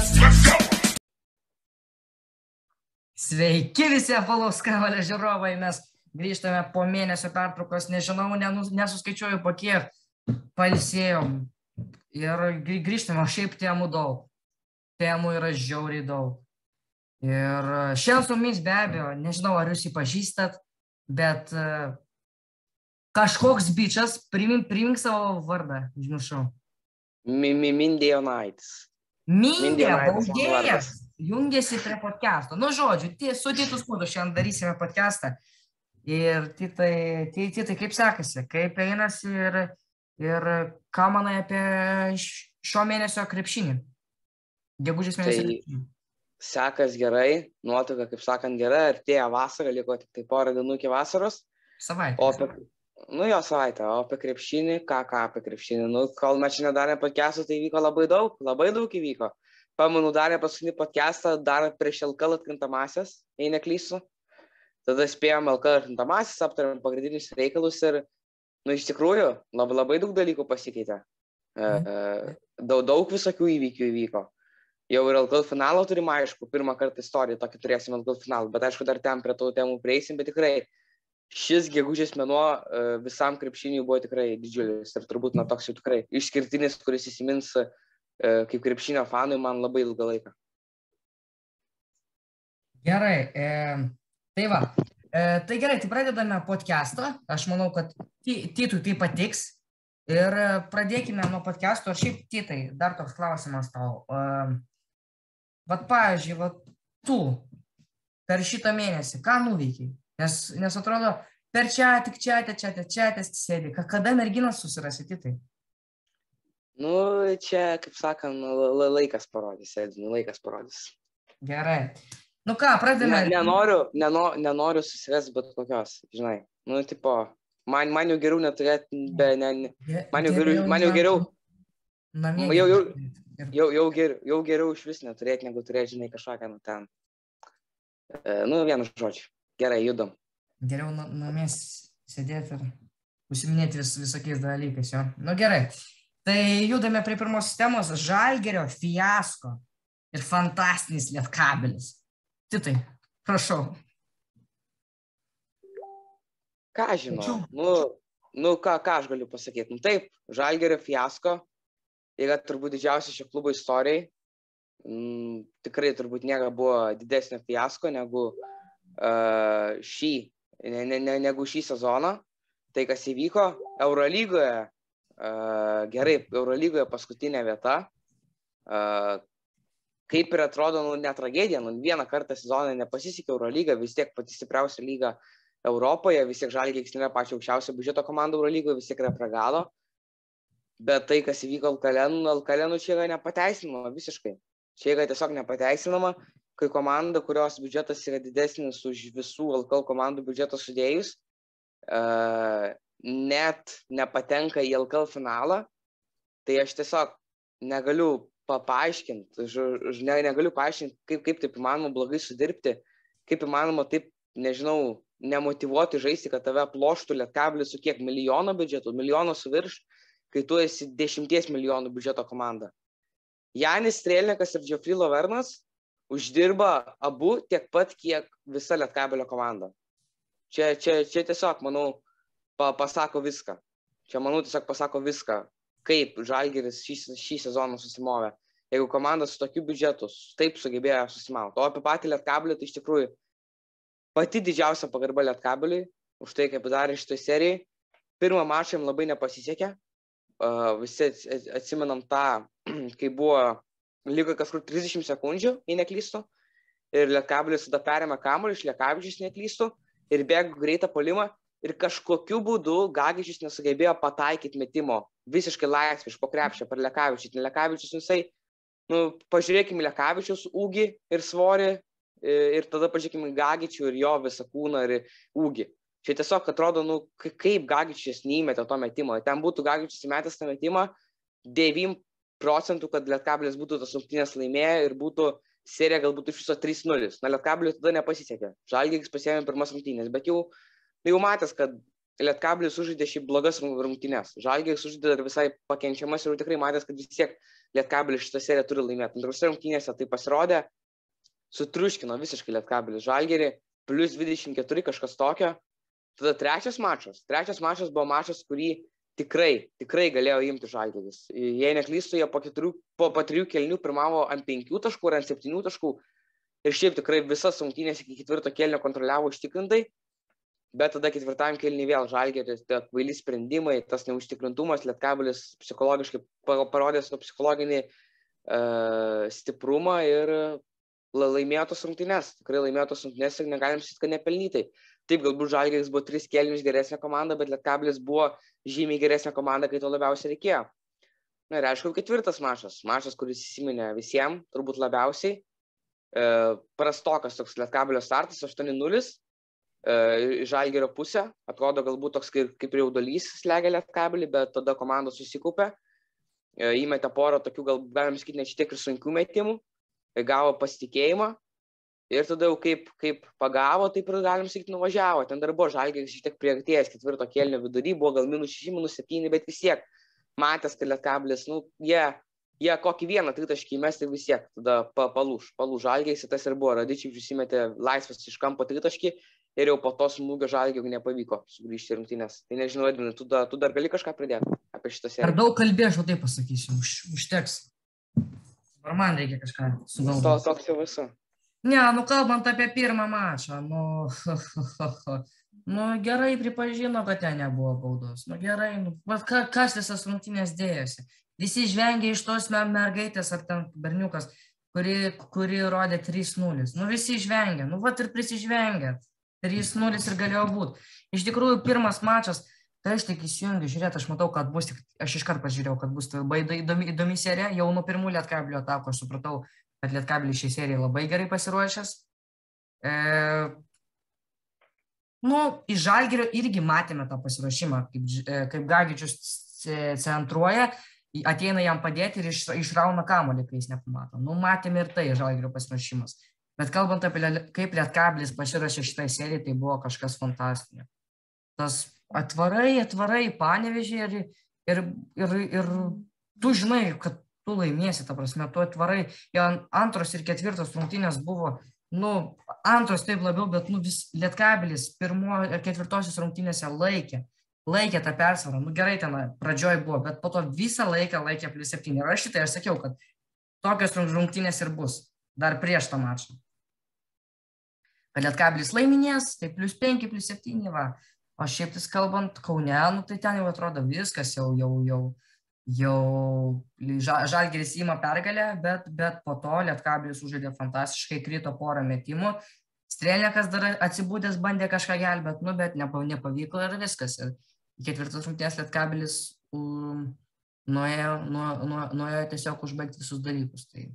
Podcast. Sveiki visi Apollo Skavalė žiūrovai, mes grįžtame po mėnesio pertraukos, nežinau, nenus, nesuskaičiuoju po kiek, palsėjom ir grįžtame, o šiaip temų daug, temų yra žiauriai daug. Ir šiandien su mumis be abejo, nežinau, ar jūs jį pažįstat, bet uh, kažkoks bičias, primink, primink savo vardą, užmiršau. Mindėjonaitis. Mindė, baugėjas, jungiasi prie podcast'o. Nu, žodžiu, tie, su Titus Kudu šiandien darysime podcast'ą. Ir titai, titai, kaip sekasi, kaip einasi ir, ir ką manai apie šio mėnesio krepšinį? Gegužės mėnesio tai. Sekas gerai, nuotaika, kaip sakant, gerai, artėja vasara, liko tik tai porą dienų iki vasaros. Savaitę. O apie, Nu jo savaitę, o apie krepšinį, ką, ką apie krepšinį. Nu, kol mes čia nedarėme podcast'o, tai vyko labai daug, labai daug įvyko. Pamenu, darė paskutinį podcast'ą, dar prieš LKL atkintamasias, jei neklysiu. Tada spėjom LKL atkintamasias, aptarėm pagrindinius reikalus ir, nu, iš tikrųjų, labai, labai daug dalykų pasikeitė. Mhm. Daug, daug visokių įvykių įvyko. Jau ir LKL finalo turim, aišku, pirmą kartą istoriją tokį turėsim LKL finalą, bet aišku, dar ten prie tų temų prieisim, bet tikrai šis gegužės mėnuo e, visam krepšiniui buvo tikrai didžiulis ir turbūt na, toks jau tikrai išskirtinis, kuris įsimins e, kaip krepšinio fanui man labai ilgą laiką. Gerai, e, tai va, e, tai gerai, tai pradedame podcastą, aš manau, kad Titui tai patiks ir pradėkime nuo podcast'o, šiaip Titai, dar toks klausimas tau. E, vat, pavyzdžiui, vat, tu per šitą mėnesį, ką nuveikiai? Nes, nes atrodo, per čia, tik čia, čia, čia, čia, čia sėdi. Kada merginas susirasite tai? Nu, čia, kaip sakant, laikas parodys, Edvinai, laikas parodys. Gerai. Nu ką, pradedame. Ne, nenoriu, neno, nenoriu susivesti bet kokios, žinai. Nu, tipo, man, man jau geriau neturėti, be, ne, ne, man jau geriau, man jau geriau. Namie. Jau, jau, jau, jau, geriau, jau geriau iš vis neturėti, negu turėti, žinai, kažkokią, nu, ten. E, nu, vienu žodžiu. Gerai, judam. Geriau namie sėdėti ir užsiminėti vis, visokiais dalykais, jo. Nu gerai. Tai judame prie pirmos temos - Žalgerio fiasko ir fantastinis lietkabelis. Titai, prašau. Ką žinau? Nu, nu ką, ką aš galiu pasakyti? Nu taip, Žalgerio fiasko yra turbūt didžiausia šio klubo istorijai. Mm, tikrai turbūt nėra buvo didesnio fiasko negu šį, ne, ne, ne, negu šį sezoną. Tai, kas įvyko Eurolygoje, gerai, Eurolygoje paskutinė vieta, kaip ir atrodo, nu, ne tragedija, nu, vieną kartą sezoną nepasisekė Eurolyga, vis tiek pati stipriausia lyga Europoje, vis tiek Žalgiris nėra pačio aukščiausio biudžeto komanda Eurolygoje, vis tiek yra pragalo. Bet tai, kas įvyko Alkalenų, Alkalenų čia yra nepateisinama visiškai. Čia yra tiesiog nepateisinama kai komanda, kurios biudžetas yra didesnis už visų LKL komandų biudžeto sudėjus, uh, net nepatenka į LKL finalą, tai aš tiesiog negaliu pa paaiškinti, ne, negaliu paaiškinti, kaip, kaip taip įmanoma blogai sudirbti, kaip įmanoma taip, nežinau, nemotivuoti žaisti, kad tave ploštų lietkablis su kiek milijono biudžetu, milijono su virš, kai tu esi dešimties milijonų biudžeto komanda. Janis Strelnikas ir Džiofrilo Lovernas uždirba abu tiek pat, kiek visa Lietkabelio komanda. Čia, čia, čia tiesiog, manau, pa, pasako viską. Čia, manau, tiesiog pasako viską, kaip Žalgeris šį, šį sezoną susimovė. Jeigu komanda su tokiu biudžetu taip sugebėjo susimauti. O apie patį Lietkabelį, tai iš tikrųjų pati didžiausia pagarba Lietkabeliui už tai, kaip darė šitoje serijoje. Pirmą mačą jam labai nepasisekė. Uh, visi atsimenam tą, kai buvo liko kažkur 30 sekundžių, jei neklystu. Ir Lietkabelis tada perėmė kamuolį iš Liekavičius neklystų ir bėgo greitą polimą. Ir kažkokiu būdu Gagičius nesugebėjo pataikyti metimo visiškai laisvai iš po krepšio per Liekavičius. Liekavičius jisai, nu, pažiūrėkime Liekavičius ūgį ir svorį ir tada pažiūrėkime Gagičių ir jo visą kūną ir ūgį. Čia tiesiog atrodo, nu, kaip Gagičius neįmetė to metimo. Ten būtų Gagičius įmetęs tą metimą, 9 procentų, kad Lietkabelis būtų tas rungtynės laimėję ir būtų serija galbūt iš viso 3-0. Na, Lietkabeliui tada nepasisekė. Žalgėris pasiėmė pirmas rungtynės, bet jau, jau matęs, kad Lietkabelis sužaidė šį blogas rungtynės. Žalgėris sužaidė dar visai pakenčiamas ir jau tikrai matęs, kad vis tiek Lietkabelis šitą seriją turi laimėti. Antrose rungtynėse tai pasirodė, sutriuškino visiškai Lietkabelis Žalgerį, plus 24 kažkas tokio. Tada trečias mačas. Trečias mačas buvo mačas, kurį tikrai, tikrai galėjo imti Žalgeris. Jei neklystu, jie po, keturių, po, po trijų kelnių pirmavo ant penkių taškų ar ant septynių taškų. Ir šiaip tikrai visas rungtynės iki ketvirto kelnio kontroliavo užtikrintai. Bet tada ketvirtam kelniui vėl Žalgeris, tie kvaili sprendimai, tas neužtikrintumas, Lietkabelis psichologiškai parodė savo psichologinį uh, stiprumą ir laimėjo tos rungtynės. Tikrai laimėjo tos rungtynės ir negalim sakyti, kad nepelnytai. Taip, galbūt Žalgeris buvo tris kelnius geresnė komanda, bet Lietkabelis buvo žymiai geresnė komanda, kai to labiausiai reikėjo. Na ir aišku, ketvirtas mačas. Mačas, kuris įsiminė visiems, turbūt labiausiai. E, prastokas toks Lietkabelio startas, 8-0 E, žalgerio pusę. Atrodo galbūt toks kaip, kaip ir jaudolys slegia lietkabelį, bet tada komanda susikaupė, e, įmetė porą tokių, gal galim sakyti, net šiek tiek ir sunkių metimų, e, gavo pasitikėjimą ir tada jau kaip, kaip pagavo, taip ir galim sakyti, nuvažiavo. Ten dar buvo žalgeris šiek tiek prieartėjęs ketvirto kelnio vidury, buvo gal minus 6, minus 7, bet vis tiek matęs, kad lietkabelis, nu, jie, jie kokį vieną tritaškį įmesti vis tiek, tada pa, palūž, palūž žalgiais, tas ir buvo, Radičiai įsimetė laisvas iš kampo tritaškį ir jau po to smūgio žalgio nepavyko sugrįžti rungtynės. Tai nežinau, Edvinai, tu, da, tu dar gali kažką pridėti apie šitą seriją? Per daug kalbėsiu, tai pasakysiu, už, užteks. Ar man reikia kažką sugalvoti? To toks jau esu. Ne, nu kalbant apie pirmą mačą, nu, nu gerai pripažino, kad ten nebuvo baudos. Nu gerai, nu, ka, kas visas rungtynės dėjosi. Visi žvengia iš tos mergaitės ar ten berniukas, kuri, kuri rodė 3-0. Nu visi žvengia, nu vat ir prisižvengėt. 3-0 ir galėjo būti. Iš tikrųjų, pirmas mačas, tai aš tik įsijungiu, žiūrėt, aš matau, kad bus tik, aš iš karto pažiūrėjau, kad bus labai įdomi, įdomi serija, jau nuo pirmų lietkablio atako aš supratau, kad lietkablis šiai serijai labai gerai pasiruošęs. E, nu, iš Žalgerio irgi matėme tą pasiruošimą, kaip, e, kaip Gagičius centruoja, ateina jam padėti ir iš, išrauna kamolį, kai jis nepamato. Nu, matėme ir tai Žalgerio pasiruošimas. Bet kalbant apie kaip Lietkablis pasirašė šitai serijai, tai buvo kažkas fantastinio. Tas atvarai, atvarai į panevežį ir, ir, ir, ir tu žinai, kad tu laimėsi, ta prasme, tu atvarai. Jo antros ir ketvirtos rungtynės buvo, nu, antros taip labiau, bet, nu, vis Lietkabilis pirmo ir ketvirtosios rungtynėse laikė. Laikė tą persvarą. Nu gerai, ten pradžioj buvo, bet po to visą laiką laikė plus 7. Ir aš šitai aš sakiau, kad tokios rungtynės ir bus. Dar prieš tą mačą kad lietkabilis laiminės, tai plus 5, plus 7, va. O šiaip tais kalbant, Kaune, nu, tai ten jau atrodo viskas, jau, jau, jau, jau Žalgeris įma pergalę, bet, bet po to Lietkabilis užžaidė fantastiškai, krito porą metimų. Strelnekas dar atsibūdęs bandė kažką gelbėti, nu, bet nepavyko ir viskas. Ir ketvirtas rungtynės Lietkabilis um, nuėjo, nuėjo, nuėjo tiesiog užbaigti visus dalykus. Tai,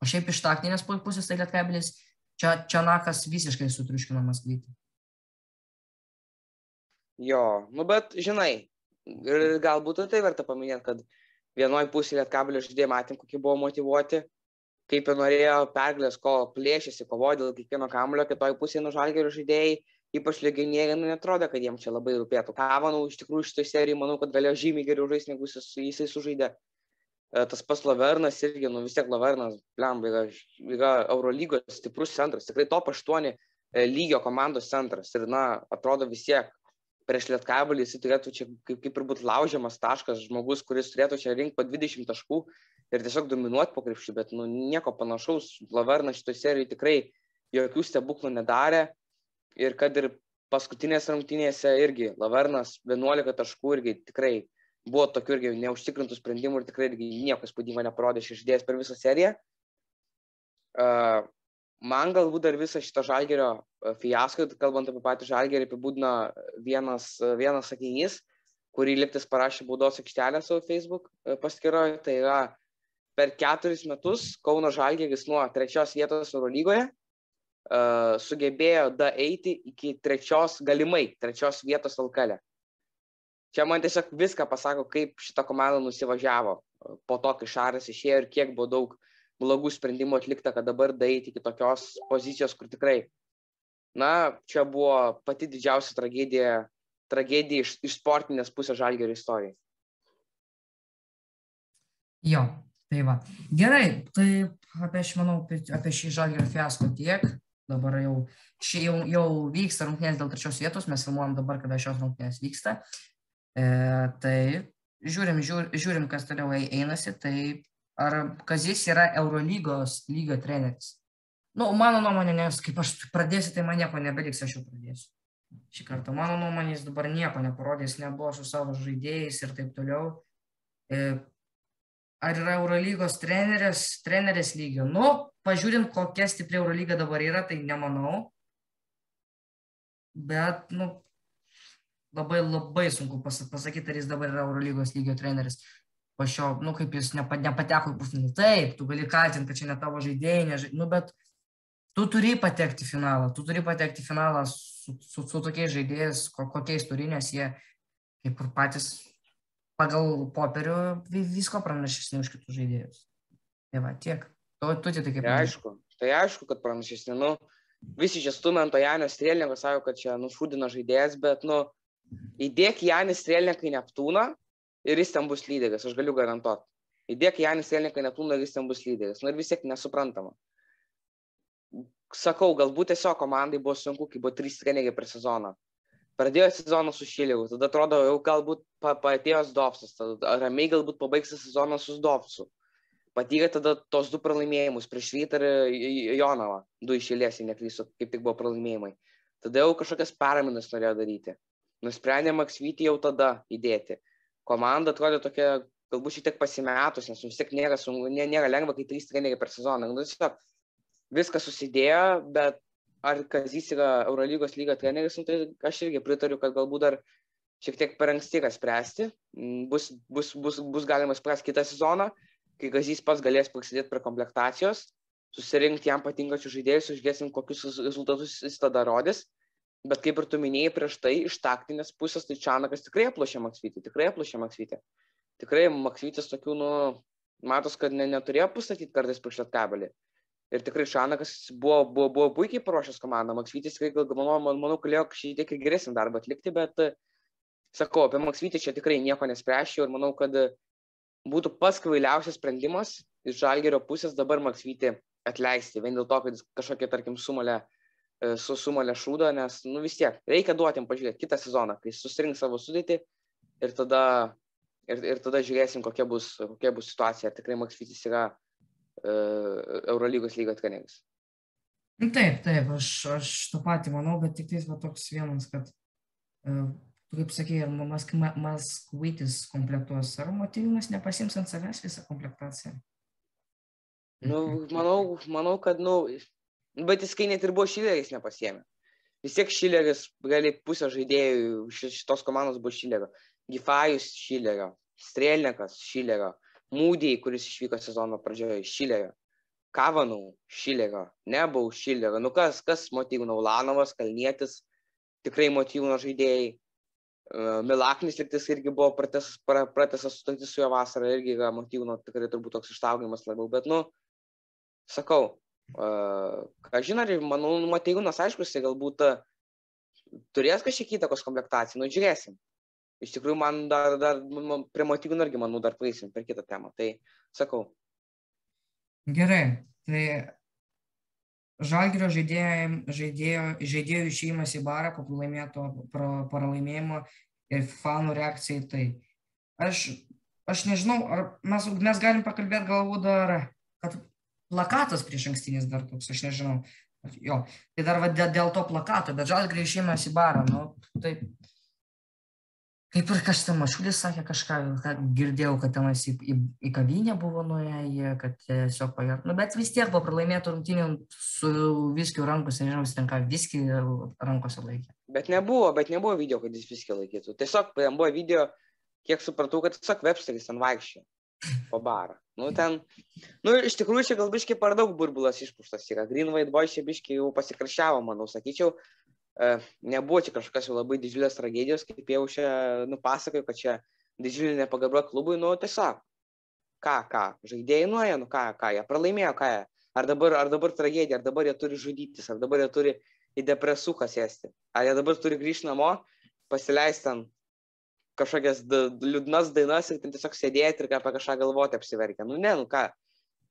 o šiaip iš taktinės pusės tai Lietkabilis Čia Čianakas visiškai sutriuškinamas Maskvytį. Jo, nu bet žinai, ir galbūt tai verta paminėti, kad vienoje pusėje lietkabelio žaidėjai matėm, kokie buvo motivuoti, kaip jie norėjo pergalės, ko plėšėsi, kovojo dėl kiekvieno kamulio, kitoje pusėje nužalgerio žaidėjai, ypač legionieriai, nu netrodo, kad jiems čia labai rūpėtų. Kavanų iš tikrųjų šitoje serijoje manau, kad galėjo žymiai geriau žaisti, negu jis, jisai sužaidė. E, tas pats Lavernas irgi, nu vis tiek Lavernas, blem, yra, yra Eurolygos stiprus centras, tikrai top 8 e, lygio komandos centras. Ir, na, atrodo vis tiek prieš Lietkabelį jis turėtų čia kaip, kaip ir būti laužiamas taškas, žmogus, kuris turėtų čia rinkti po 20 taškų ir tiesiog dominuoti po krepšį, bet, nu, nieko panašaus. Lavernas šitoje serijoje tikrai jokių stebuklų nedarė. Ir kad ir paskutinės rungtynėse irgi Lavernas 11 taškų irgi tikrai buvo tokių irgi neužtikrintų sprendimų ir tikrai irgi nieko įspūdingo neparodė iš idėjas per visą seriją. Uh, man galbūt dar visą šitą žalgerio fiasko, kalbant apie patį žalgerį, apibūdina vienas, vienas sakinys, kurį Liptis parašė baudos aikštelę savo Facebook paskyroje. Tai yra per keturis metus Kauno žalgeris nuo trečios vietos Eurolygoje uh, sugebėjo da eiti iki trečios, galimai trečios vietos Alkalė čia man tiesiog viską pasako, kaip šita komanda nusivažiavo po to, kai Šaras išėjo ir kiek buvo daug blogų sprendimų atlikta, kad dabar daeiti iki tokios pozicijos, kur tikrai, na, čia buvo pati didžiausia tragedija, tragedija iš, iš sportinės pusės žalgerio istorijai. Jo, Tai va. Gerai, tai apie, aš manau, apie šį žalgio fiasko tiek. Dabar jau, ši, jau, jau vyksta rungtynės dėl trečios vietos, mes filmuojam dabar, kada šios rungtynės vyksta. E, tai žiūrim, žiūrim, žiūrim, kas toliau einasi. Tai ar Kazis yra Eurolygos lygio treneris? Nu, mano nuomonė, nes kaip aš pradėsiu, tai man nieko nebeliks, aš jau pradėsiu. Šį kartą mano nuomonė, jis dabar nieko neparodė, jis nebuvo su savo žaidėjais ir taip toliau. E, ar yra Eurolygos treneris, treneris lygio. Nu, pažiūrint, kokia stipri Eurolyga dabar yra, tai nemanau. Bet, nu, labai labai sunku pasakyti, ar jis dabar yra Eurolygos lygio treneris. Po šio, nu, kaip jis nepateko į pusfinalį. Taip, tu gali kaltinti, kad čia ne tavo žaidėjai, nežai... nu, bet tu turi patekti į finalą, tu turi patekti į finalą su, su, su tokiais žaidėjais, kokiais turi, nes jie kaip ir patys pagal popierių visko pranašesni už kitus žaidėjus. Tai va, tiek. Tu, tu tai kaip. Tai aišku, tai aišku, kad pranašesni. Nu, visi čia stumento Janio Strėlininko sako, kad čia nušūdino žaidėjas, bet, nu, įdėk Janis Strėlininką į Neptūną ir jis ten bus lyderis, aš galiu garantuoti. Įdėk Janis Strėlininką į Neptūną ir jis ten bus lyderis. Nu ir vis tiek nesuprantama. Sakau, galbūt tiesiog komandai buvo sunku, kai buvo trys treneriai per sezoną pradėjo sezoną su Šiliu, tada atrodo jau galbūt pa, paatėjo Zdovsas, tada ramiai galbūt pabaigs sezoną su Zdovsu. Patyrė tada tos du pralaimėjimus prieš Rytą ir Jonavą, du išėlės, jei neklysiu, kaip tik buvo pralaimėjimai. Tada jau kažkokias peraminas norėjo daryti. Nusprendė Maksvytį jau tada įdėti. Komanda atrodė tokia, galbūt šiek tiek pasimetus, nes vis tiek nėra, nėra lengva, kai trys treneriai per sezoną. Nu, tiesiog viskas susidėjo, bet ar Kazys yra Eurolygos lygo treneris, nu, tai aš irgi pritariu, kad galbūt dar šiek tiek per anksti yra spręsti. Mm, bus, bus, bus, bus galima spręsti kitą sezoną, kai Kazys pats galės prisidėti prie komplektacijos, susirinkti jam patinkačius žaidėjus, išgėsim, kokius rezultatus jis tada rodys. Bet kaip ir tu minėjai prieš tai, iš taktinės pusės, tai Čanakas tikrai aplošė Maksvytį, tikrai aplošė Maksvytį. Tikrai Maksvytis tokių, nu, matos, kad ne, neturėjo pastatyti kartais prieš Lietkabelį. Ir tikrai Šanakas buvo, buvo, buvo puikiai paruošęs komandą. Maksvytis, gal, manau, manau, galėjo šiek tiek geresnį darbą atlikti, bet sakau, apie Maksvytį čia tikrai nieko nespręšiu ir manau, kad būtų pats kvailiausias sprendimas iš Žalgerio pusės dabar Maksvytį atleisti, vien dėl to, kad kažkokia, tarkim, sumalė, su sumalė šūdą, nes, nu vis tiek, reikia duoti jam pažiūrėti kitą sezoną, kai susirinks savo sudėtį ir tada, ir, ir tada žiūrėsim, kokia bus, kokia bus situacija. Ar tikrai Maksvytis yra E, Eurolygos lygos treneris. Nu, taip, taip, aš, aš tą patį manau, bet tik tais va toks vienas, kad, uh, kaip sakė, Maskvaitis komplektuos, ar motyvimas nepasims ant savęs visą komplektaciją? Nu, manau, manau, kad, nu, bet jis kai net ir buvo šileris nepasiemė. Vis tiek šileris, gali pusę žaidėjų šitos komandos buvo šilerio. Gifajus šilerio, Strelnikas šilerio, Mūdį, kuris išvyko sezono pradžioje Šilerio, Kavanų Šilerio, Nebau Šilerio, nu kas, kas motyvino, Ulanovas, Kalnietis, tikrai motyvino žaidėjai. E, Milaknis liktis irgi buvo pratęsas sutartis su jo vasarą, irgi motyvino tikrai turbūt toks ištaugimas labiau, bet, nu, sakau, ką žinai, manau, motyvinas aiškus, tai galbūt uh, turės kažkiek įtakos komplektacijai, nu, žiūrėsim iš tikrųjų man dar, dar prie motyvų irgi, manau, dar praeisim per kitą temą. Tai sakau. Gerai, tai Žalgirio žaidėjo, žaidėjų išėjimas į barą po pralaimėto pralaimėjimo ir fanų reakcija į tai. Aš, aš nežinau, ar mes, mes galim pakalbėti galbūt dar, kad plakatas prieš ankstinis dar toks, aš nežinau. Jo, tai dar va, dėl to plakato, bet Žalgirio išėjimas į barą, nu, tai kaip ir kažkas mačiulis sakė kažką ką girdėjau kad tenais į į į kavinę buvo nuėję kad tiesiog pagert nu bet vis tiek po pralaimėtų rungtynių su viskiu rankose nežinau jis ten ką viskį rankose laikė. Bet nebuvo bet nebuvo video kad jis viskį laikytų. Tiesiog buvo video kiek supratau kad tiesiog vebsteris ten vaikščiojo po barą. Nu, ten, nu, iš tikrųjų, čia gal biškai per daug burbulas išpuštas yra. Green White Boy čia biškai jau pasikraščiavo, manau, sakyčiau, nebuvo čia kažkokios jau labai didžiulės tragedijos, kaip jau čia nupasakoju, kad čia didžiulė nepagarba klubui, nu tiesiog, ką, ką, žaidėjai nuėjo, nu ką, ką, jie pralaimėjo, ką jie, ar dabar, ar dabar tragedija, ar dabar jie turi žudytis, ar dabar jie turi į depresuką sėsti, ar jie dabar turi grįžti namo, pasileisti ten kažkokias liūdnas dainas ir tiesiog sėdėti ir apie kažką galvoti apsiverkę. Nu ne, nu ką,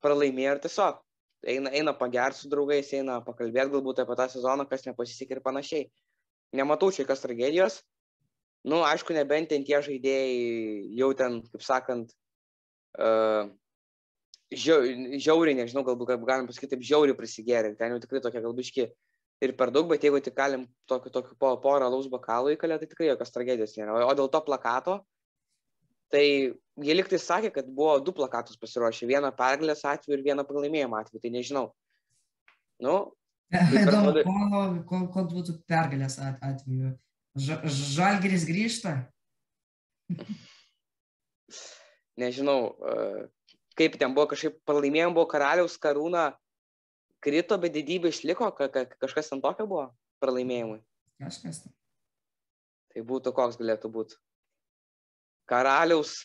pralaimėjo ir tiesiog eina, eina pagerti su draugais, eina pakalbėti galbūt apie tą sezoną, kas nepasisekė ir panašiai. Nematau čia jokios tragedijos. Nu, aišku, nebent ten tie žaidėjai jau ten, kaip sakant, uh, žiauriai, nežinau, galbūt galim pasakyti, taip žiauriai prisigėrė. Ten jau tikrai tokia galbiški ir per daug, bet jeigu tik galim tokį, tokį po, porą laus bakalų įkalę, tai tikrai jokios tragedijos nėra. O dėl to plakato, tai jie liktai sakė, kad buvo du plakatus pasiruošę. Vieną pergalės atveju ir vieną pralaimėjimo atveju, tai nežinau. Nu, Įdomu, koks ko būtų pergalės atveju. Žalgeris grįžta? Nežinau, kaip ten buvo, kažkaip pralaimėjom, buvo karaliaus karūna krito, bet didybė išliko, ka, ka, kažkas ant tokio buvo pralaimėjimui. Kažkas. Tai būtų koks galėtų būti. Karaliaus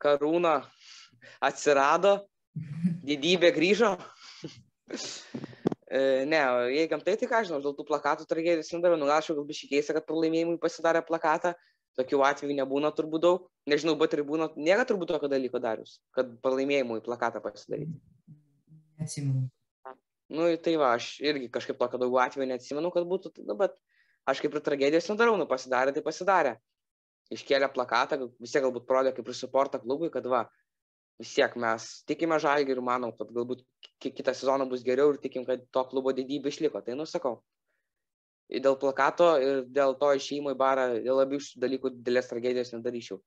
karūna atsirado, didybė grįžo. E, ne, jei gamtai, tai ką žinau, dėl tų plakatų tragedijos nedarau, nu gal aš gal biškai keista, kad pralaimėjimui pasidarė plakatą, tokių atvejų nebūna turbūt daug, nežinau, bet ir būna, nėra turbūt tokio dalyko darius, kad pralaimėjimui plakatą pasidaryti. Neatsimenu. Nu, tai va, aš irgi kažkaip tokio daugiau atveju neatsimenu, kad būtų, nu, bet aš kaip ir tragedijos nedarau, nu, pasidarė, tai pasidarė. Iškėlė plakatą, vis tiek galbūt parodė kaip ir suportą klubui, kad va, vis tiek mes tikime žalgį ir manom, kad galbūt kitą sezoną bus geriau ir tikim, kad to klubo didybė išliko. Tai nusakau. Dėl plakato ir dėl to išėjimo į barą, dėl abiejų šių dalykų didelės tragedijos nedaryčiau.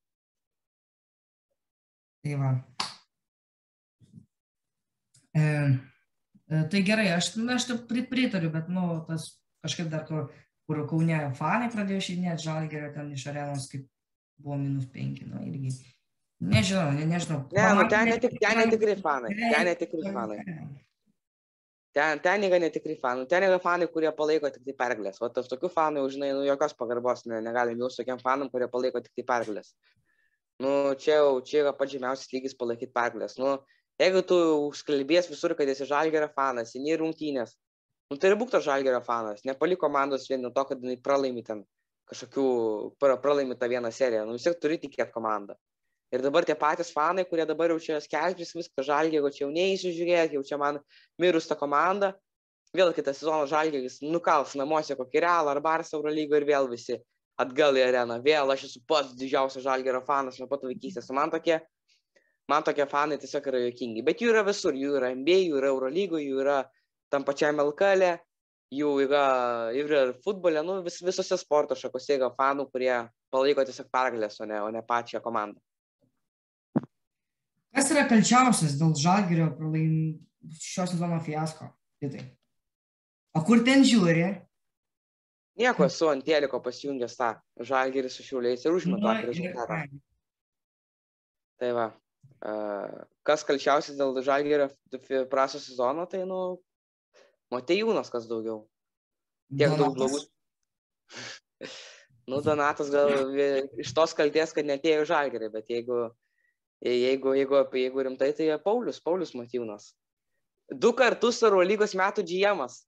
Tai va. E, tai gerai, aš, na, aš pritariu, bet, nu, tas kažkaip dar kur, kur Kaune fanai pradėjo išeidinėti žalgerio ten iš arenos, kaip buvo minus 5, nu, irgi. Nežinau, ne, nežinau. Ne, nu, ten netik, ten netikri fanai, ten netikri fanai. Ten, ten yra netikri fanai, ten yra fanai, kurie palaiko tik tai pergalės. O tas tokių fanų, žinai, nu, jokios pagarbos ne, negalim jau tokiam fanam, kurie palaiko tik tai pergalės. Nu, čia jau, čia yra pats žemiausias lygis palaikyti pergalės. Nu, Jeigu tu užkalbės visur, kad esi žalgerio fanas, seniai rungtynės, nu tai ir būk tas žalgerio fanas, nepalik komandos vien dėl to, kad jinai pralaimi ten kažkokių, pra, pralaimi tą vieną seriją, nu vis tiek turi tikėti komandą. Ir dabar tie patys fanai, kurie dabar jau čia skelbtis viską žalgerio, čia jau neįsižiūrėti, jau čia man mirus tą komandą, vėl kitą sezoną žalgeris nukals namuose kokį realą ar barsą Eurolygo ir vėl visi atgal į areną. Vėl aš esu pats didžiausias žalgerio fanas nuo pat vaikystės. Man tokie man tokie fanai tiesiog yra jokingi. Bet jų yra visur, jų yra NBA, jų yra Eurolygo, jų yra tam pačiam LKL, jų yra ir futbole, nu, vis, visose sporto šakose yra fanų, kurie palaiko tiesiog pergalės, o ne, o ne pačią komandą. Kas yra kalčiausias dėl žalgerio pralaim šio sezono fiasko? Tai. O kur ten žiūri? Nieko, esu ant teliko pasijungęs tą žalgerį su šiuliais ir užmetu tą rezultatą. Tai va, Kas kalčiausias dėl Žalgėrio prasto sezono, tai, nu, Matejūnas kas daugiau. Tiek Donatas. daug blogus. nu, Donatas gal iš tos kalties, kad netėjo Žalgėrį, bet jeigu, jeigu, jeigu, jeigu rimtai, tai Paulius, Paulius Matejūnas. Du kartus Euro lygos metų GM'as.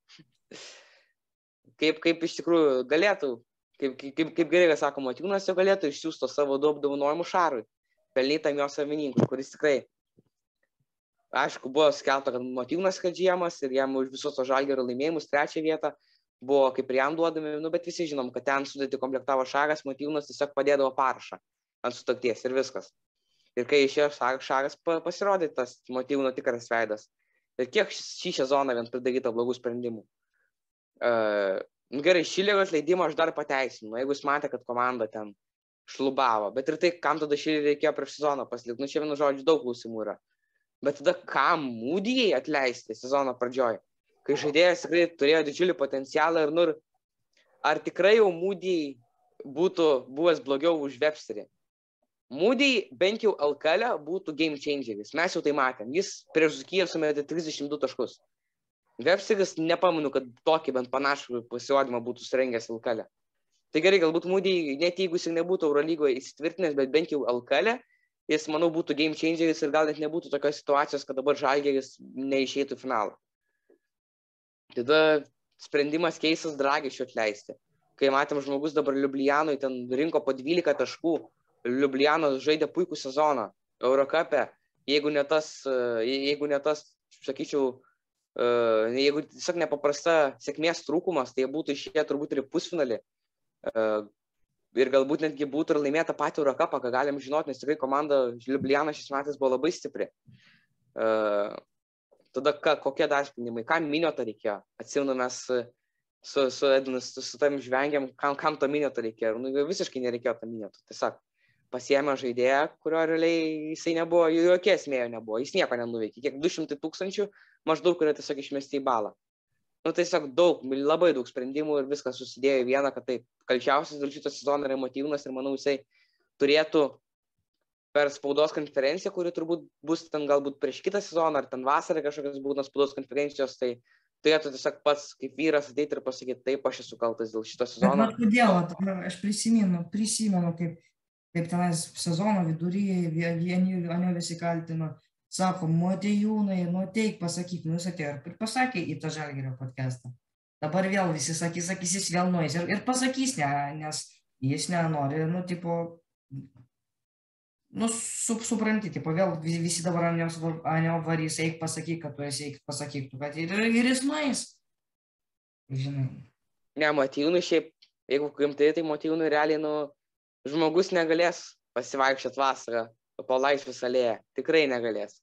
kaip, kaip iš tikrųjų galėtų, kaip, kaip, kaip gerai, sako Matejūnas, jau galėtų išsiųsto savo du apdovanojimus Šarui pelnytam jo savininkui, kuris tikrai, aišku, buvo skelbta, kad Motyvnas Kadžiemas ir jam už visus to žalgerio laimėjimus trečią vietą buvo kaip ir jam duodami, nu, bet visi žinom, kad ten sudėti komplektavo Šaras, Motyvnas tiesiog padėdavo parašą ant sutakties ir viskas. Ir kai išėjo Šaras, pasirodė tas Motyvno tikras veidas. Ir kiek šį sezoną vien pridaryta blogų sprendimų. Uh, gerai, Šileros leidimą aš dar pateisinu. Jeigu jis matė, kad komanda ten šlubavo. Bet ir tai, kam tada šį reikėjo prieš sezoną pasilikti. Nu, čia vienu žodžiu daug klausimų yra. Bet tada kam mūdijai atleisti sezono pradžioj, kai žaidėjas tikrai turėjo didžiulį potencialą ir nur, ar tikrai jau mūdijai būtų buvęs blogiau už Websterį. Mūdijai bent jau Alkalė būtų game changeris. Mes jau tai matėm. Jis prieš Zukiją sumetė 32 taškus. Websteris nepamenu, kad tokį bent panašų pasirodymą būtų surengęs Alkalė. Tai gerai, galbūt Mūdį, net jeigu jis nebūtų Eurolygoje įsitvirtinęs, bet bent jau LKL, jis, manau, būtų game changeris ir gal net nebūtų tokios situacijos, kad dabar Žalgeris neišeitų finalą. Tada sprendimas keistas Dragišiu atleisti. Kai matėm žmogus dabar Liublianui ten rinko po 12 taškų, Liublianos žaidė puikų sezoną Eurocapė, jeigu ne tas, jeigu ne tas, sakyčiau, jeigu tiesiog nepaprasta sėkmės trūkumas, tai būtų išėję turbūt ir pusfinalį. Ir galbūt netgi būtų ir laimėta patį Eurocapą, ką galim žinoti, nes tikrai komanda Liubliana šis metais buvo labai stipri. Tada ka, kokie dar sprendimai, kam minioto reikėjo? Atsimenu, mes su, su Edinu, su, su tam žvengiam, kam, kam to minioto reikėjo. Nu, visiškai nereikėjo to minioto. Tiesiog pasiėmė žaidėją, kurio realiai jisai nebuvo, jokie esmėjo nebuvo, jis nieko nenuveikė. Kiek 200 tūkstančių maždaug yra tiesiog išmesti į balą. Nu, tiesiog daug, labai daug sprendimų ir viskas susidėjo į vieną, kad taip, kalčiausias dėl šito sezono yra motyvūnas ir manau jisai turėtų per spaudos konferenciją, kuri turbūt bus ten galbūt prieš kitą sezoną ar ten vasarą kažkokios būna spaudos konferencijos, tai turėtų tiesiog pats kaip vyras ateiti ir pasakyti, taip, aš esu kaltas dėl šito sezono. Bet kodėl, aš prisimenu, prisimenu, kaip kaip tenais sezono vidury vieni, vieni visi kaltino, sako, motėjūnai, nu teik pasakyk, nu jis atėjo ir pasakė į tą žalgerio podcastą. Dabar vėl visi sakys, sakys, jis vėl nuės ir, ir pasakys, ne, nes jis nenori, nu, tipo, nu, su, supranti, tipo, vėl visi dabar ant jo varys, eik pasakyk, kad tu esi, eik pasakyk, tu, kad ir, ir jis nuės. Žinai. Ne, motyvūnai šiaip, jeigu rimtai, tai motyvūnai realiai, nu, žmogus negalės pasivaikščiot vasarą po laisvės alėją. Tikrai negalės.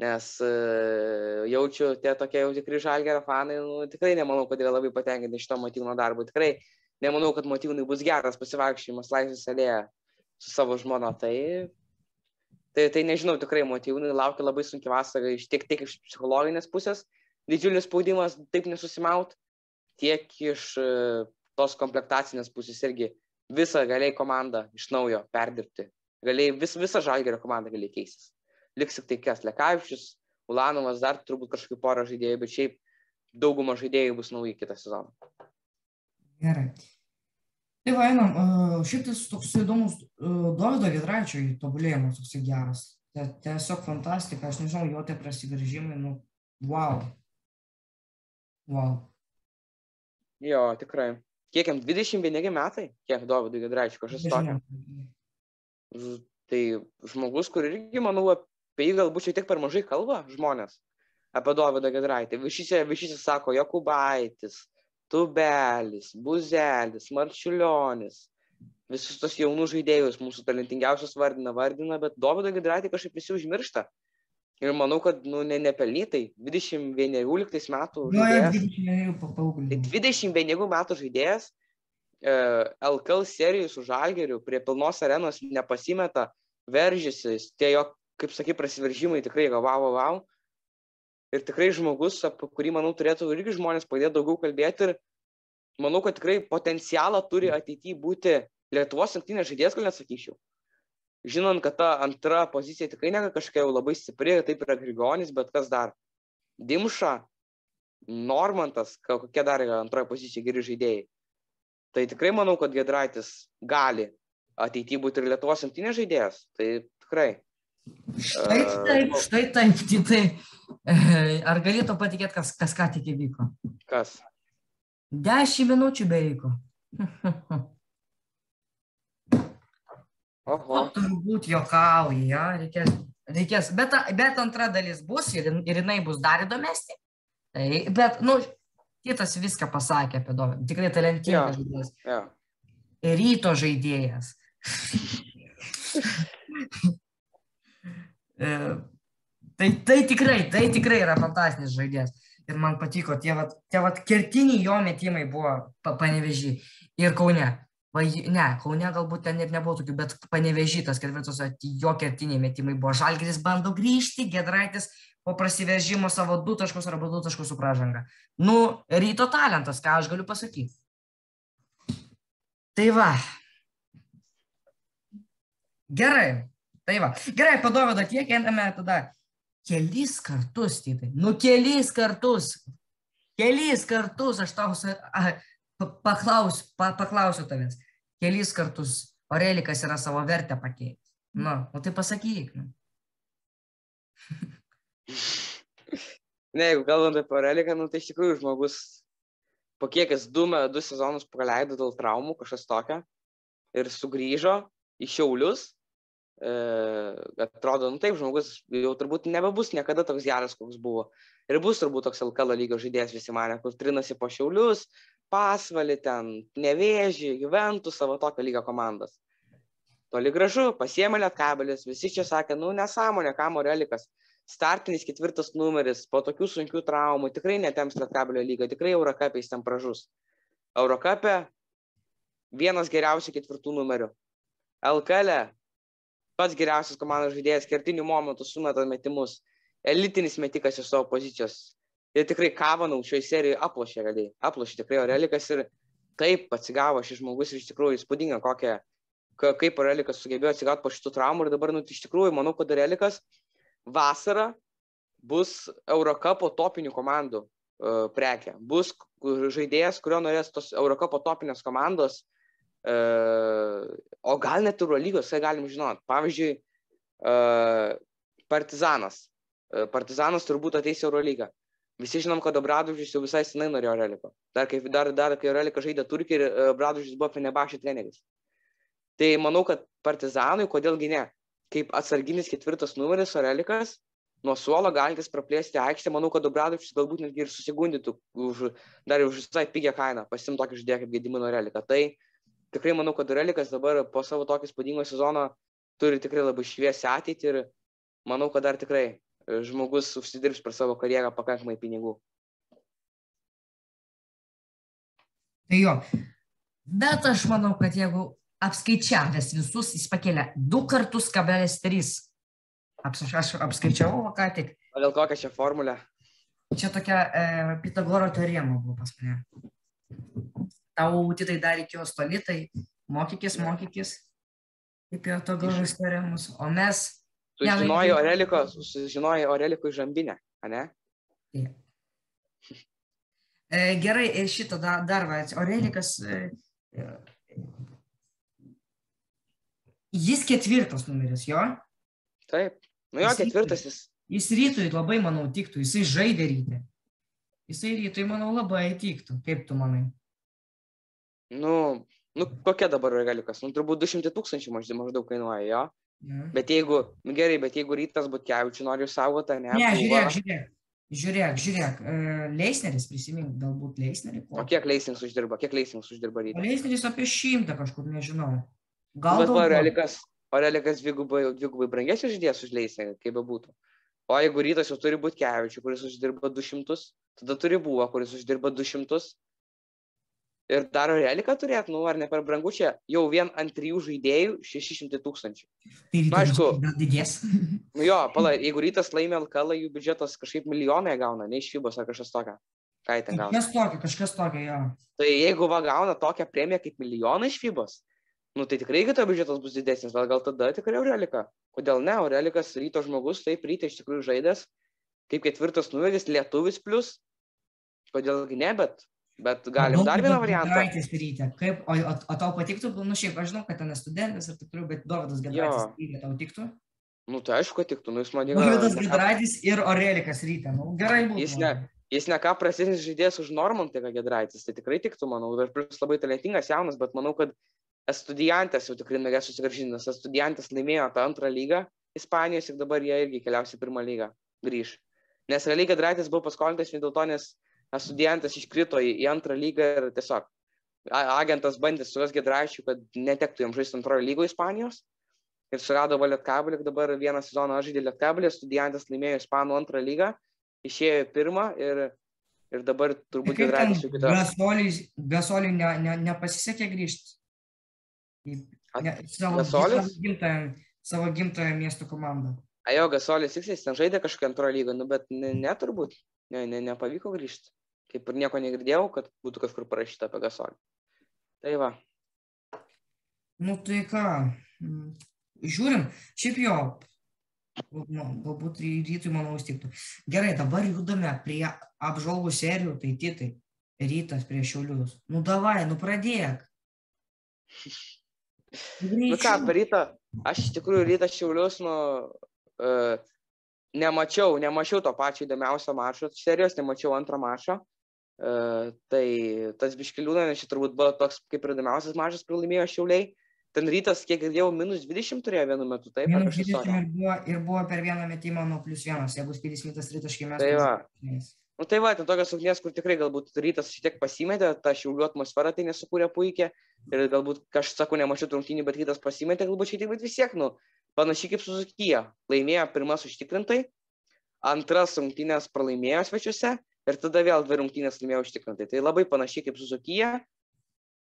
Nes uh, jaučiu, tie tokie jau tikri žalgerio fanai, nu, tikrai nemanau, kad yra labai patenkinti šito motyvino darbu. Tikrai nemanau, kad motyvinai bus geras pasivaikščiojimas laisvės alėją su savo žmona. Tai, tai, tai nežinau, tikrai motyvinai laukia labai sunki vasara iš tiek, tiek iš psichologinės pusės, didžiulis spaudimas taip nesusimaut, tiek iš uh, tos komplektacinės pusės irgi visą galėjai komandą iš naujo perdirbti. Galėjai vis, visą žalgerio komandą galėjai keistis. Liks tik tai kas, Lekavičius, Ulanovas, dar turbūt kažkokių porą žaidėjų, bet šiaip dauguma žaidėjų bus nauji kitą sezoną. Gerai. Tai va, einam, šitas toks įdomus Dovido Gedraičio tobulėjimas toks geras. Tiesiog fantastika, aš nežinau, jo tie prasiveržimai, nu, wow. Wow. Jo, tikrai kiek jam 21 metai, kiek Dovydui Gedraičiui kažkas tokio. Tai žmogus, kur irgi, manau, apie jį galbūt šiek tiek per mažai kalba žmonės, apie Dovydą Gedraitį. Višyse sako Jokubaitis, Tubelis, Buzelis, Marčiulionis, visus tos jaunus žaidėjus, mūsų talentingiausius vardina, vardina, bet Dovydą Gedraitį kažkaip visi užmiršta. Ir manau, kad nu, ne, nepelnytai. 21 metų žaidėjas. 21 tai metų žaidėjas e, LKL serijų su Žalgeriu prie pilnos arenos nepasimeta, veržiasi, tie jo, kaip sakai, prasiveržimai tikrai gavavo, wow. Ir tikrai žmogus, apie kurį, manau, turėtų irgi žmonės padėti daugiau kalbėti. Ir manau, kad tikrai potencialą turi ateityje būti Lietuvos rinktinės žaidėjas, gal nesakyčiau žinant, kad ta antra pozicija tikrai nėra kažkokia jau labai stipri, taip yra Grigonis, bet kas dar? Dimša, Normantas, kokie dar yra antroje pozicijoje geri žaidėjai. Tai tikrai manau, kad Gedraitis gali ateityje būti ir Lietuvos rinktinės žaidėjas. Tai tikrai. Štai taip, štai taip, tai ar galėtų patikėti, kas, kas ką tik įvyko? Kas? Dešimt minučių beliko. Oho. Turbūt jokauji, ja, reikės, reikės. Bet, bet antra dalis bus ir, ir jinai bus dar įdomesnė. Tai, bet, nu, kitas viską pasakė apie Dovydą. Tikrai talentingas žaidėjas. Ja. Ryto žaidėjas. tai, tai tikrai, tai tikrai yra fantastinis žaidėjas. Ir man patiko, tie, vat, tie vat, kertiniai jo metimai buvo panevežį ir Kaune. Va, ne, Kaune galbūt ten ir nebuvo tokių, bet panevežytas ketvirtos jo kertiniai metimai buvo. Žalgiris bando grįžti, Gedraitis po prasiveržimo savo du taškus arba du taškus su pražanga. Nu, ryto talentas, ką aš galiu pasakyti. Tai va. Gerai. Tai va. Gerai, padovydo tiek, einame tada. Kelis kartus, tytai. Nu, kelis kartus. Kelis kartus aš tau paklaus, pa, paklausiu tavęs, kelis kartus Orelikas yra savo vertę pakeitęs. Nu, nu tai pasakyk. Nu. ne, jeigu kalbant apie Oreliką, nu, tai iš tikrųjų žmogus, po kiek jis du, du sezonus praleido dėl traumų, kažkas tokio, ir sugrįžo, į Šiaulius, atrodo, nu taip, žmogus jau turbūt nebebus niekada toks geras, koks buvo. Ir bus turbūt toks LKL lygio žaidėjas visi mane, kur trinasi po Šiaulius, pasvalį ten, nevėžį, Juventus, savo tokio lygio komandas. Toli gražu, pasiemė lietkabelis, visi čia sakė, nu nesąmonė, kamo relikas. Startinis ketvirtas numeris, po tokių sunkių traumų, tikrai netems lietkabelio lygą, tikrai Eurocapė jis ten pražus. Eurocapė vienas geriausių ketvirtų numerių. LKL pats geriausias komandos žaidėjas, kertinių momentų sumeta metimus, elitinis metikas iš savo pozicijos, ir tikrai Kavanau šioje serijoje aplošė realiai. Aplošė tikrai Orelikas ir taip atsigavo šis žmogus ir iš tikrųjų įspūdinga, kokią, kaip Orelikas sugebėjo atsigauti po šitų traumų ir dabar, nu, iš tikrųjų, manau, kad Orelikas vasarą bus Eurocapo topinių komandų uh, prekė. Bus žaidėjas, kurio norės tos Eurocapo topinės komandos, uh, o gal net ir lygos, tai galim žinot. Pavyzdžiui, uh, Partizanas. Partizanas turbūt ateis Eurolygą. Visi žinom, kad Obradovičius jau visai senai norėjo Reliko. Dar kai, dar, dar, kai Relika žaidė Turkija ir e, Obradovičius buvo Fenebašė treneris. Tai manau, kad Partizanui, kodėlgi ne, kaip atsarginis ketvirtas numeris Orelikas, nuo suolo galintis praplėsti aikštę, manau, kad Obradovičius galbūt netgi ir susigundytų už, dar už visai pigią kainą, pasim tokį žaidėją kaip Gedimino Orelika. Tai tikrai manau, kad Orelikas dabar po savo tokio spūdingo sezono turi tikrai labai šviesią ateitį ir manau, kad dar tikrai žmogus užsidirbs per savo karjerą pakankamai pinigų. Tai jo, bet aš manau, kad jeigu apskaičiavęs visus, jis pakelia 2 kartus kabelės 3. Aps, aš apskaičiavau ką tik. O dėl kokią šią formulę? Čia tokia e, Pitagoro teorema buvo pas mane. Tau titai dar reikėjo stolitai, mokykis, mokykis, kaip Pitagoros teoremus. O mes Sužinojo Oreliko, sužinojo Oreliko žambinę, ne? Yeah. E, gerai, ir šitą dar, dar va, Orelikas, e, e, jis ketvirtas numeris, jo? Taip, nu jo jis ketvirtas jis. Jis rytui labai, manau, tiktų, jisai žaidė rytį. Jisai rytui, manau, labai tiktų, kaip tu manai? Nu, nu kokia dabar Orelikas? Nu, turbūt 200 tūkstančių maždaug kainuoja, jo? Mhm. Bet jeigu, nu gerai, bet jeigu rytas Butkevičių nori išsaugoti, ne? Ne, žiūrėk, žiūrėk. Žiūrėk, žiūrėk, Leisneris, prisimink, galbūt Leisnerį. O kiek Leisneris uždirba, kiek Leisneris uždirba rytą? Leisneris apie šimtą kažkur, nežinau. Gal bet Orelikas, Orelikas dvigubai, dvigubai brangesnis žaidėjas už Leisnerį, kaip be būtų. O jeigu rytas jau turi būti Kevičių, kuris uždirba 200, tada turi buvo, kuris uždirba 200, ir dar reliką turėt, nu ar ne per brangu čia, jau vien ant trijų žaidėjų 600 tūkstančių. Tai nu, aišku, didės. nu jo, pala, jeigu rytas laimė LKL, jų biudžetas kažkaip milijonai gauna, ne iš Fibos ar kažkas tokio. Ką ten gauna? Kažkas tokio, kažkas tokio, jo. Tai jeigu va gauna tokią premiją kaip milijoną iš Fibos, nu tai tikrai kito biudžetas bus didesnis, gal, gal tada tikrai Aurelika. Kodėl ne, Aurelikas ryto žmogus, taip ryte iš tikrųjų žaidęs, kaip ketvirtas numeris, lietuvis plus, kodėlgi ne, bet Bet galim dar vieną variantą. Ryte. Kaip, o, o, o tau patiktų, nu šiaip aš žinau, kad ten studentas ir taip toliau, bet Dovydas Gedraitis ryte tau tiktų? Nu tai aišku, kad tiktų, nu jis man įdomu. Dovydas Gedraitis ir Orelikas ryte, nu gerai būtų. Jis ne, jis ne ką prastesnis žaidėjas už Normantą, kad Gedraitis, tai tikrai tiktų, manau, ir plus labai talentingas jaunas, bet manau, kad Estudiantas jau tikrai norės susigražinti, nes Estudiantas laimėjo tą antrą lygą Ispanijos ir dabar jie irgi keliausi pirmą lygą grįž. Nes realiai Gedraitis buvo paskolintas vien dėl to, nes studentas iškrito į, į antrą lygą ir tiesiog agentas bandė suras Gedraičių, kad netektų jam žaisti antrojo lygo Ispanijos. Ir surado Lietkabelį, dabar vieną sezoną žaidė Lietkabelį, studentas laimėjo Ispanų antrą lygą, išėjo į pirmą ir, ir dabar turbūt Gedraitis jau kitas. Gasoliui ne, ne, nepasisekė grįžti. Ne, savo, gimtąją, savo gimtąją miesto komandą. Ajo, Gasolis Iksais ten žaidė kažkokią antroją lygą, nu, bet ne, ne ne, ne, nepavyko grįžti kaip ir nieko negirdėjau, kad būtų kažkur parašyta apie gasolį. Tai va. Nu tai ką, mm, žiūrim, šiaip jo, galbūt rytui, manau, stiktų. Gerai, dabar judame prie apžvalgų serijų, tai titai, rytas prie šiaulius. Nu davai, nu pradėk. Greičiau. Nu ką, rytą, aš iš tikrųjų rytą šiaulius, nu, uh, nemačiau, nemačiau to pačio įdomiausio mačo serijos, nemačiau antro mačo. Uh, tai tas biškiliūnas čia turbūt buvo toks kaip ir įdomiausias mažas pralaimėjo šiauliai, ten rytas, kiek girdėjau, minus 20 turėjo vienu metu, taip? Minus 20 ir buvo, ir buvo per vieną metimą nuo plus vienas, jeigu spydis mitas tritaškai mes. Tai va. Nu tai va, ten tokios rungtynės, kur tikrai galbūt rytas šiek tiek pasimetė, ta šiaulių atmosfera tai nesukūrė puikiai ir galbūt, kažkas sako, nemačiau rungtynių, bet rytas pasimetė, galbūt šiek tiek, bet vis tiek, nu, panašiai kaip Suzukija. Laimėjo pirmas užtikrintai, antras rungtynės pralaimėjo svečiuose ir tada vėl dvi rungtynės laimėjo užtikrintai. Tai labai panašiai kaip Suzukija.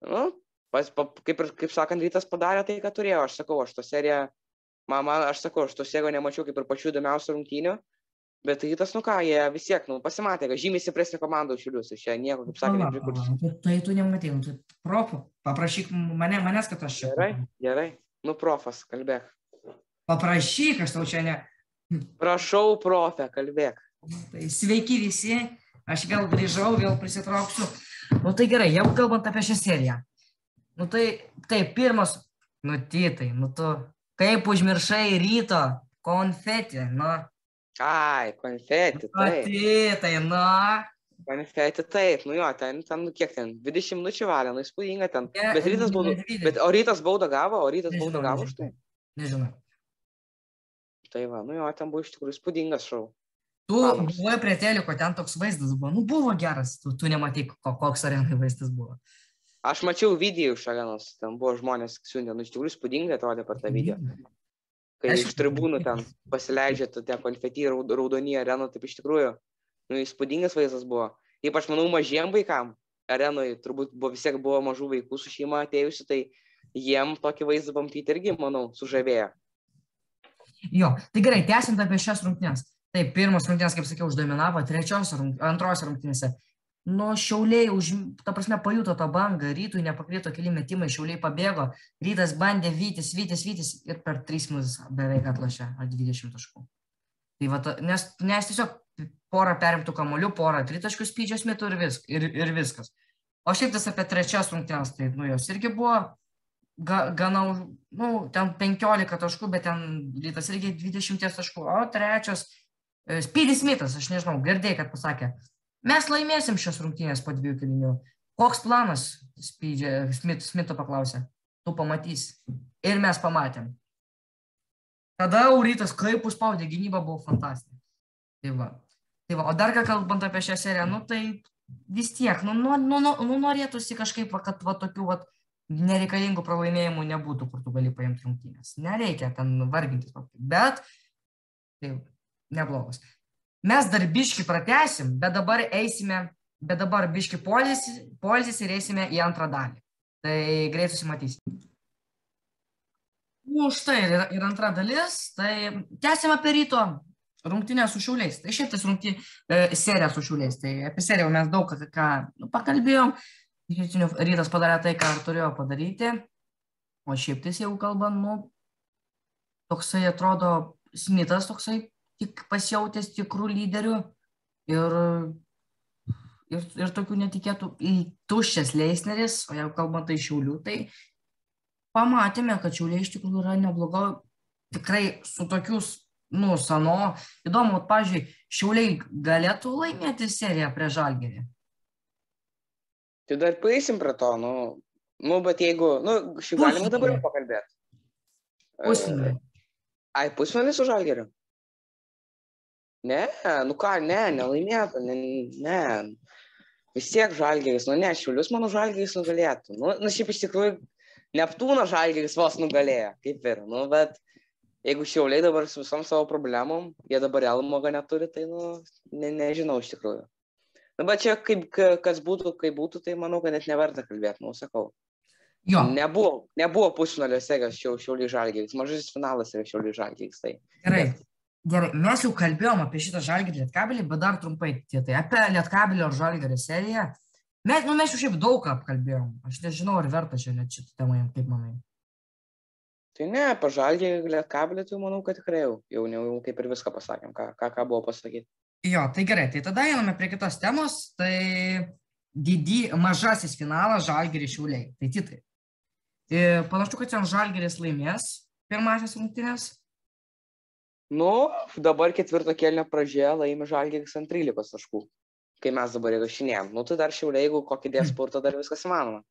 Nu, pas, pa, kaip ir, kaip sakant, rytas padarė tai, ką turėjo. Aš sakau, aš to seriją, man, man, aš sakau, aš to seriją nemačiau kaip ir pačių įdomiausių rungtynių. Bet rytas, nu ką, jie vis tiek, nu, pasimatė, kad žymiai stipresnė komanda už šiulius. Iš čia nieko, kaip sakė, neprikurs. Tai, tai tu nematai, nu, tai profų, paprašyk mane, manęs, kad aš čia. Gerai, gerai. Nu, profas, kalbėk. Paprašyk, aš tau čia ne. Prašau, profė, kalbėk. Tai sveiki visi, aš vėl grįžau, vėl prisitrauksiu. Nu tai gerai, jau kalbant apie šią seriją. Nu tai, tai pirmas, nu tytai, nu tu, kaip užmiršai ryto konfetį, nu. Ai, konfeti, taip. Tytai, nu. Konfeti, taip, nu jo, ten, ten, nu kiek ten, 20 minučių valė, nu įspūdinga ten. Ne, Bet rytas baudą, ne 20. bet o rytas baudą gavo, o rytas baudą gavo už tai. Nežinau. Tai va, nu jo, ten buvo iš tikrųjų įspūdingas šau. Tu buvai prie teliko, ten toks vaizdas buvo. Nu buvo geras, tu, tu nematai, ko, koks arenai vaizdas buvo. Aš mačiau video iš arenos, ten buvo žmonės siuntė, nu iš tikrųjų įspūdingai atrodė per tą video. Kai Aišku. iš tribūnų ten pasileidžia tu tie konfeti raud- raudoni arenų, taip iš tikrųjų, nu įspūdingas vaizdas buvo. Ypač, manau, mažiem vaikam arenoje, turbūt buvo vis tiek buvo mažų vaikų su šeima atėjusi, tai jiem tokį vaizdą pamatyti irgi, manau, sužavėjo. Jo, tai gerai, tęsiant apie šias rungtynės. Taip, pirmas rungtynės, kaip sakiau, uždominavo, trečios, rung- antros rungtynėse. Nu, šiauliai, už, ta prasme, pajuto tą bangą, rytui nepakrito keli metimai, šiauliai pabėgo, rytas bandė vytis, vytis, vytis ir per 3 minutės beveik atlašė ar 20 taškų. Tai va, nes, nes tiesiog porą perimtų kamolių, porą tritaškių spydžios metų ir, vis, ir, ir viskas. O šiaip tas apie trečias rungtynės, tai nu, jos irgi buvo ga, gana, nu, ten 15 taškų, bet ten rytas irgi 20 taškų, o trečias, Spydis Smithas, aš nežinau, girdėjai, kad pasakė, mes laimėsim šios rungtynės po dviejų kilinių. Koks planas, Spydžia, Smith, Smito paklausė, tu pamatysi. Ir mes pamatėm. Tada Aurytas kaip užspaudė, gynyba buvo fantastinė. Tai va. Tai va, o dar ką kalbant apie šią seriją, nu tai vis tiek, nu, nu, nu, nu, nu norėtųsi kažkaip, va, kad va, tokių va, nereikalingų pralaimėjimų nebūtų, kur tu gali paimti rungtynės. Nereikia ten vargintis. Bet tai neblogas. Mes dar biški pratesim, bet dabar eisime, bet dabar biški poilsis ir eisime į antrą dalį. Tai greit susimatysim. Nu, štai ir, ir antra dalis. Tai tęsime apie ryto rungtynę su šiauliais. Tai šiaip tas rungtynė e, serija su šiauliais. Tai apie seriją mes daug ką, ką nu, pakalbėjom. Rytas padarė tai, ką turėjo padaryti. O šiaip tai jau kalbant, nu, toksai atrodo Smithas toksai tik pasijautęs tikrų lyderių ir, ir, ir tokių netikėtų į tuščias leisneris, o jeigu kalbant tai šiaulių, tai pamatėme, kad šiauliai iš tikrųjų yra nebloga, tikrai su tokius, nu, sano, įdomu, pavyzdžiui, šiauliai galėtų laimėti seriją prie žalgerį. Tai dar paeisim prie to, nu, nu bet jeigu, nu, šiaip galima dabar pakalbėti. Pusfinalį. Ai, pusfinalis su žalgeriu? Ne, nu ką, ne, nelaimėtų, ne, ne. Vis tiek žalgeris, nu ne, šiulius mano žalgeris nugalėtų. Nu, nu šiaip iš tikrųjų, Neptūno žalgeris vos nugalėjo, kaip ir, nu, bet jeigu šiauliai dabar su visom savo problemom, jie dabar Elmoga neturi, tai, nu, ne, nežinau iš tikrųjų. Na, bet čia kaip, ka- kas būtų, kaip būtų, tai manau, kad net neverta kalbėti, nu, sakau. Jo, Nebuvo, nebuvo pusfinalio segas šiau, šiauliai žalgeris, mažasis finalas yra šiauliai žalgeris, tai. gerai. Gerai, mes jau kalbėjom apie šitą žalgerį lietkabelį, bet dar trumpai tai apie lietkabelio ir žalgerio seriją. Mes, nu, mes jau šiaip daug apkalbėjom. Aš nežinau, ar verta čia net šitą temą, kaip manai. Tai ne, pažalgė lietkabelį, tai manau, kad tikrai jau, jau, jau kaip ir viską pasakėm, ką, ką, ką buvo pasakyti. Jo, tai gerai, tai tada einame prie kitos temos, tai didį mažasis finalas žalgeris šiauliai. Tai titai. E, panašu, kad ten žalgeris laimės pirmasis rungtynės. Nu, dabar ketvirto kelnio pradžioje laimi žalgėris ant 13 taškų, kai mes dabar įrašinėjom. Nu, tai dar šiauliai, jeigu kokį dės spurtą, dar viskas įmanoma.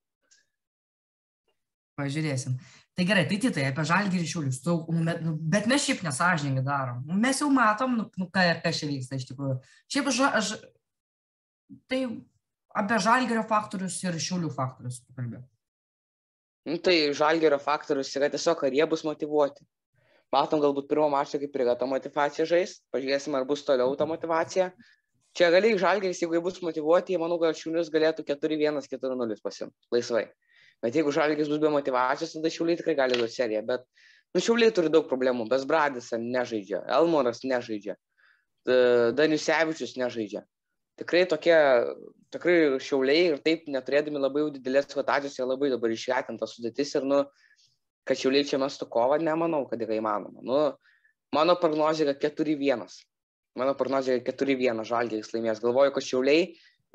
Pažiūrėsim. Tai gerai, tai tai apie žalgį ir šiulius. Tu, nu, bet mes šiaip nesažininkai darom. Mes jau matom, nu, nu, ką, kas čia vyksta iš tikrųjų. Šiaip ža, ž, tai apie žalgerio faktorius ir šiulių faktorius kalbėjau. Nu, tai žalgerio faktorius yra tiesiog, ar jie bus motivuoti. Matom, galbūt pirmo mačo kaip yra ta motivacija žais, pažiūrėsim, ar bus toliau ta motivacija. Čia galiai žalgeris, jeigu jie bus motivuoti, jie manau, gal šiulius galėtų 4-1, 4-0 pasimti laisvai. Bet jeigu žalgeris bus be motivacijos, tada šiuliai tikrai gali duoti seriją. Bet nu, šiuliai turi daug problemų. Besbradis nežaidžia, Elmoras nežaidžia, Daniusevičius nežaidžia tikrai tokie, tikrai šiauliai ir taip neturėdami labai didelės rotacijos, jie labai dabar išretinta sudėtis ir, nu, kad šiauliai čia mestų kovą, nemanau, kad yra įmanoma. Nu, mano prognozija yra 4-1. Mano prognozija yra 4-1 žalgeris laimės. Galvoju, kad šiauliai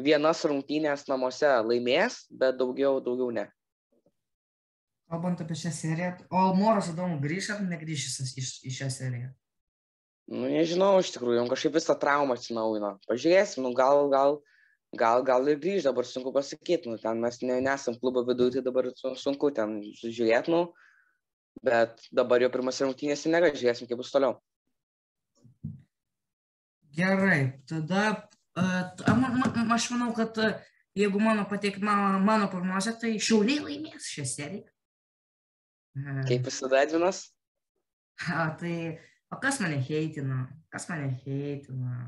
vienas rungtynės namuose laimės, bet daugiau, daugiau ne. Kalbant apie šią seriją, o Moras įdomu, grįš ar negrįš į šią seriją? Nu, nežinau, iš tikrųjų, jam kažkaip visą traumą atsinaujino. Pažiūrėsim, nu, gal, gal, gal, gal ir grįž, dabar sunku pasakyti, nu, ten mes ne, nesam klubo viduje, tai dabar sunku ten žiūrėti, nu, bet dabar jau pirmas rungtynės nėra, žiūrėsim, kaip bus toliau. Gerai, tada uh, ma, ma, aš manau, kad jeigu mano pateik mano, prognozė, tai šiauliai laimės šią seriją. Kaip visada, Edvinas? A, tai O kas mane heitina? Kas mane heitina?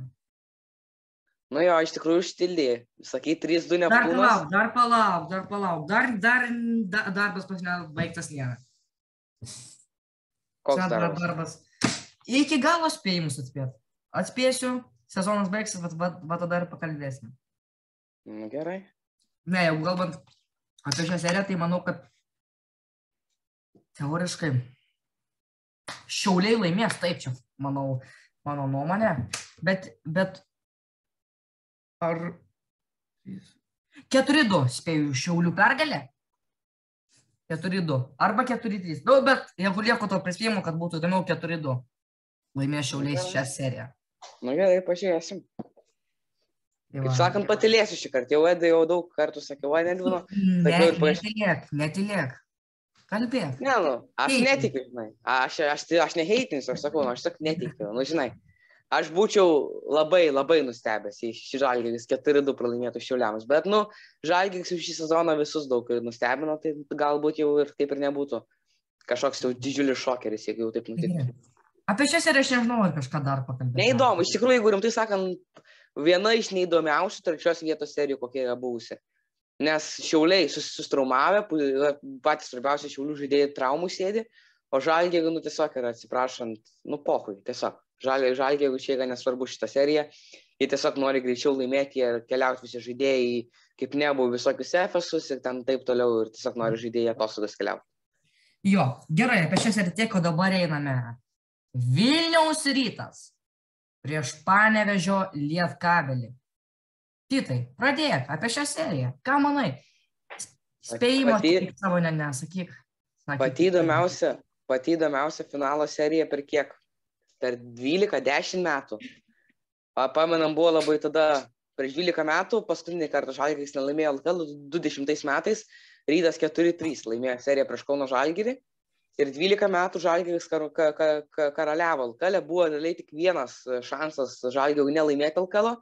Nu jo, iš tikrųjų užtildė. Sakai, 3-2 neptūnas. Dar palauk, dar palauk, dar palauk. Dar, dar da, darbas pas mane baigtas nėra. Koks Čia darbas? darbas? Iki galo spėjimus atspėti. Atspėsiu, sezonas baigsis, bet va, va tada ir pakalbėsim. Nu, gerai. Ne, jau kalbant apie šią seriją, tai manau, kad teoriškai Šiauliai laimės, taip čia, manau, mano nuomonė. Bet, bet ar 4-2 spėjau Šiaulių pergalę? 4-2 arba 4-3. Nu, bet jeigu lieku to prispėjimo, kad būtų įdomiau 4-2, laimės Šiauliais šią seriją. Nu gerai, pažiūrėsim. Tai Kaip sakant, patilėsiu šį kartą. Jau Edai jau daug kartų sakiau, va, nedvino. Ne, netilėk, netilėk. Kalbėk. Ne, nu, aš Heitin. netikiu, žinai. Aš, aš, aš, aš neheitinsiu, aš sakau, nu, aš tik netikiu. Nu, žinai, aš būčiau labai, labai nustebęs, jei šį žalgėris 4-2 pralaimėtų šiuliams. Bet, nu, žalgėris jau šį sezoną visus daug nustebino, tai galbūt jau ir taip ir nebūtų kažkoks jau didžiulis šokeris, jeigu jau taip nutiktų. Apie šią seriją aš nežinau, ar kažką dar pakalbėti. Neįdomu, iš tikrųjų, jeigu rimtai sakant, viena iš neįdomiausių trečios vietos serijų, kokia yra buvusi nes šiauliai susitraumavę, patys svarbiausi šiaulių žaidėjai traumų sėdi, o žalgėgių, nu tiesiog yra atsiprašant, nu pohui, tiesiog. Žalgėgių čia yra nesvarbu šitą seriją, jie tiesiog nori greičiau laimėti ir keliauti visi žaidėjai, kaip nebuvo visokius efesus ir ten taip toliau ir tiesiog nori žaidėjai atostogas keliauti. Jo, gerai, apie šią seriją tiek, o dabar einame. Vilniaus rytas prieš Panevežio Lietkabelį. Titai, pradėk apie šią seriją. Ką manai? Spėjimo pati, savo ne, nesakyk. Sakyk, pati įdomiausia, pati įdomiausia finalo serija per kiek? Per 12-10 metų. Pamenam, buvo labai tada, prieš 12 metų, paskutinį kartą Žalgiris nelaimėjo LKL 20 metais, Rydas 4-3 laimėjo seriją prieš Kauno Žalgirį. Ir 12 metų Žalgiris kar, ka, ka, ka, karaliavo LKL, buvo realiai tik vienas šansas Žalgiriui nelaimėti LKL,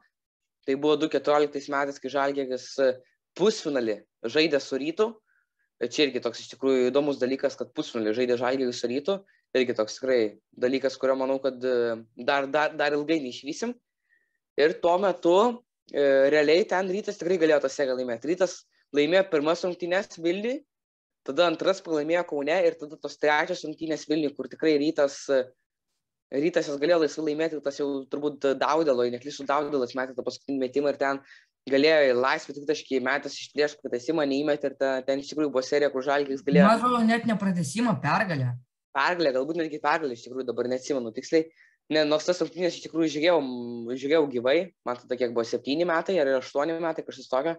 Tai buvo 2014 metais, kai Žalgėris e, pusfinalį žaidė su rytu. Čia irgi toks iš tikrųjų įdomus dalykas, kad pusfinalį žaidė Žalgėris su rytu. Irgi toks tikrai dalykas, kurio manau, kad e, dar, dar, dar ilgai neišvysim. Ir tuo metu e, realiai ten rytas tikrai galėjo tą seriją laimėti. Rytas laimėjo pirmas rungtynės Vilniui, tada antras pralaimėjo Kaune ir tada tos trečios rungtynės Vilniui, kur tikrai rytas e, rytas jas galėjo laisvai laimėti, tas jau turbūt Daudelo, neklysų Daudelas metė tą paskutinį metimą ir ten galėjo laisvę tik taškį metęs iš prieš pratesimą, neįmetė ir ta, ten iš tikrųjų buvo serija, kur Žalgis galėjo. Man atrodo, net ne pratesimą, pergalę. Pergalė, galbūt netgi pergalė, iš tikrųjų dabar neatsimenu tiksliai. Ne, nors tas rungtynės iš tikrųjų žiūrėjau, žiūrėjau gyvai, man tada kiek buvo septyni metai ar aštuoni metai, kažkas tokio,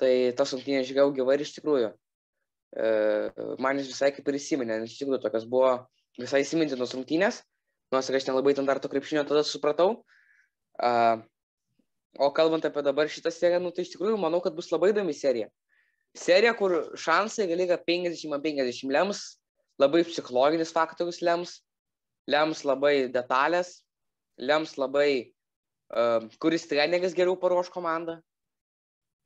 tai tas rungtynės žiūrėjau gyvai ir iš tikrųjų. E, man jis visai kaip ir įsiminė, nes iš tikrųjų tokios buvo visai įsimintinos rungtynės nors aš nelabai ten dar to krepšinio tada supratau. Uh, o kalbant apie dabar šitą seriją, nu, tai iš tikrųjų manau, kad bus labai įdomi serija. Serija, kur šansai gali 50-50 lems labai psichologinis faktorius lems, lems labai detalės, lems labai, uh, kuris treneris geriau paruoš komandą.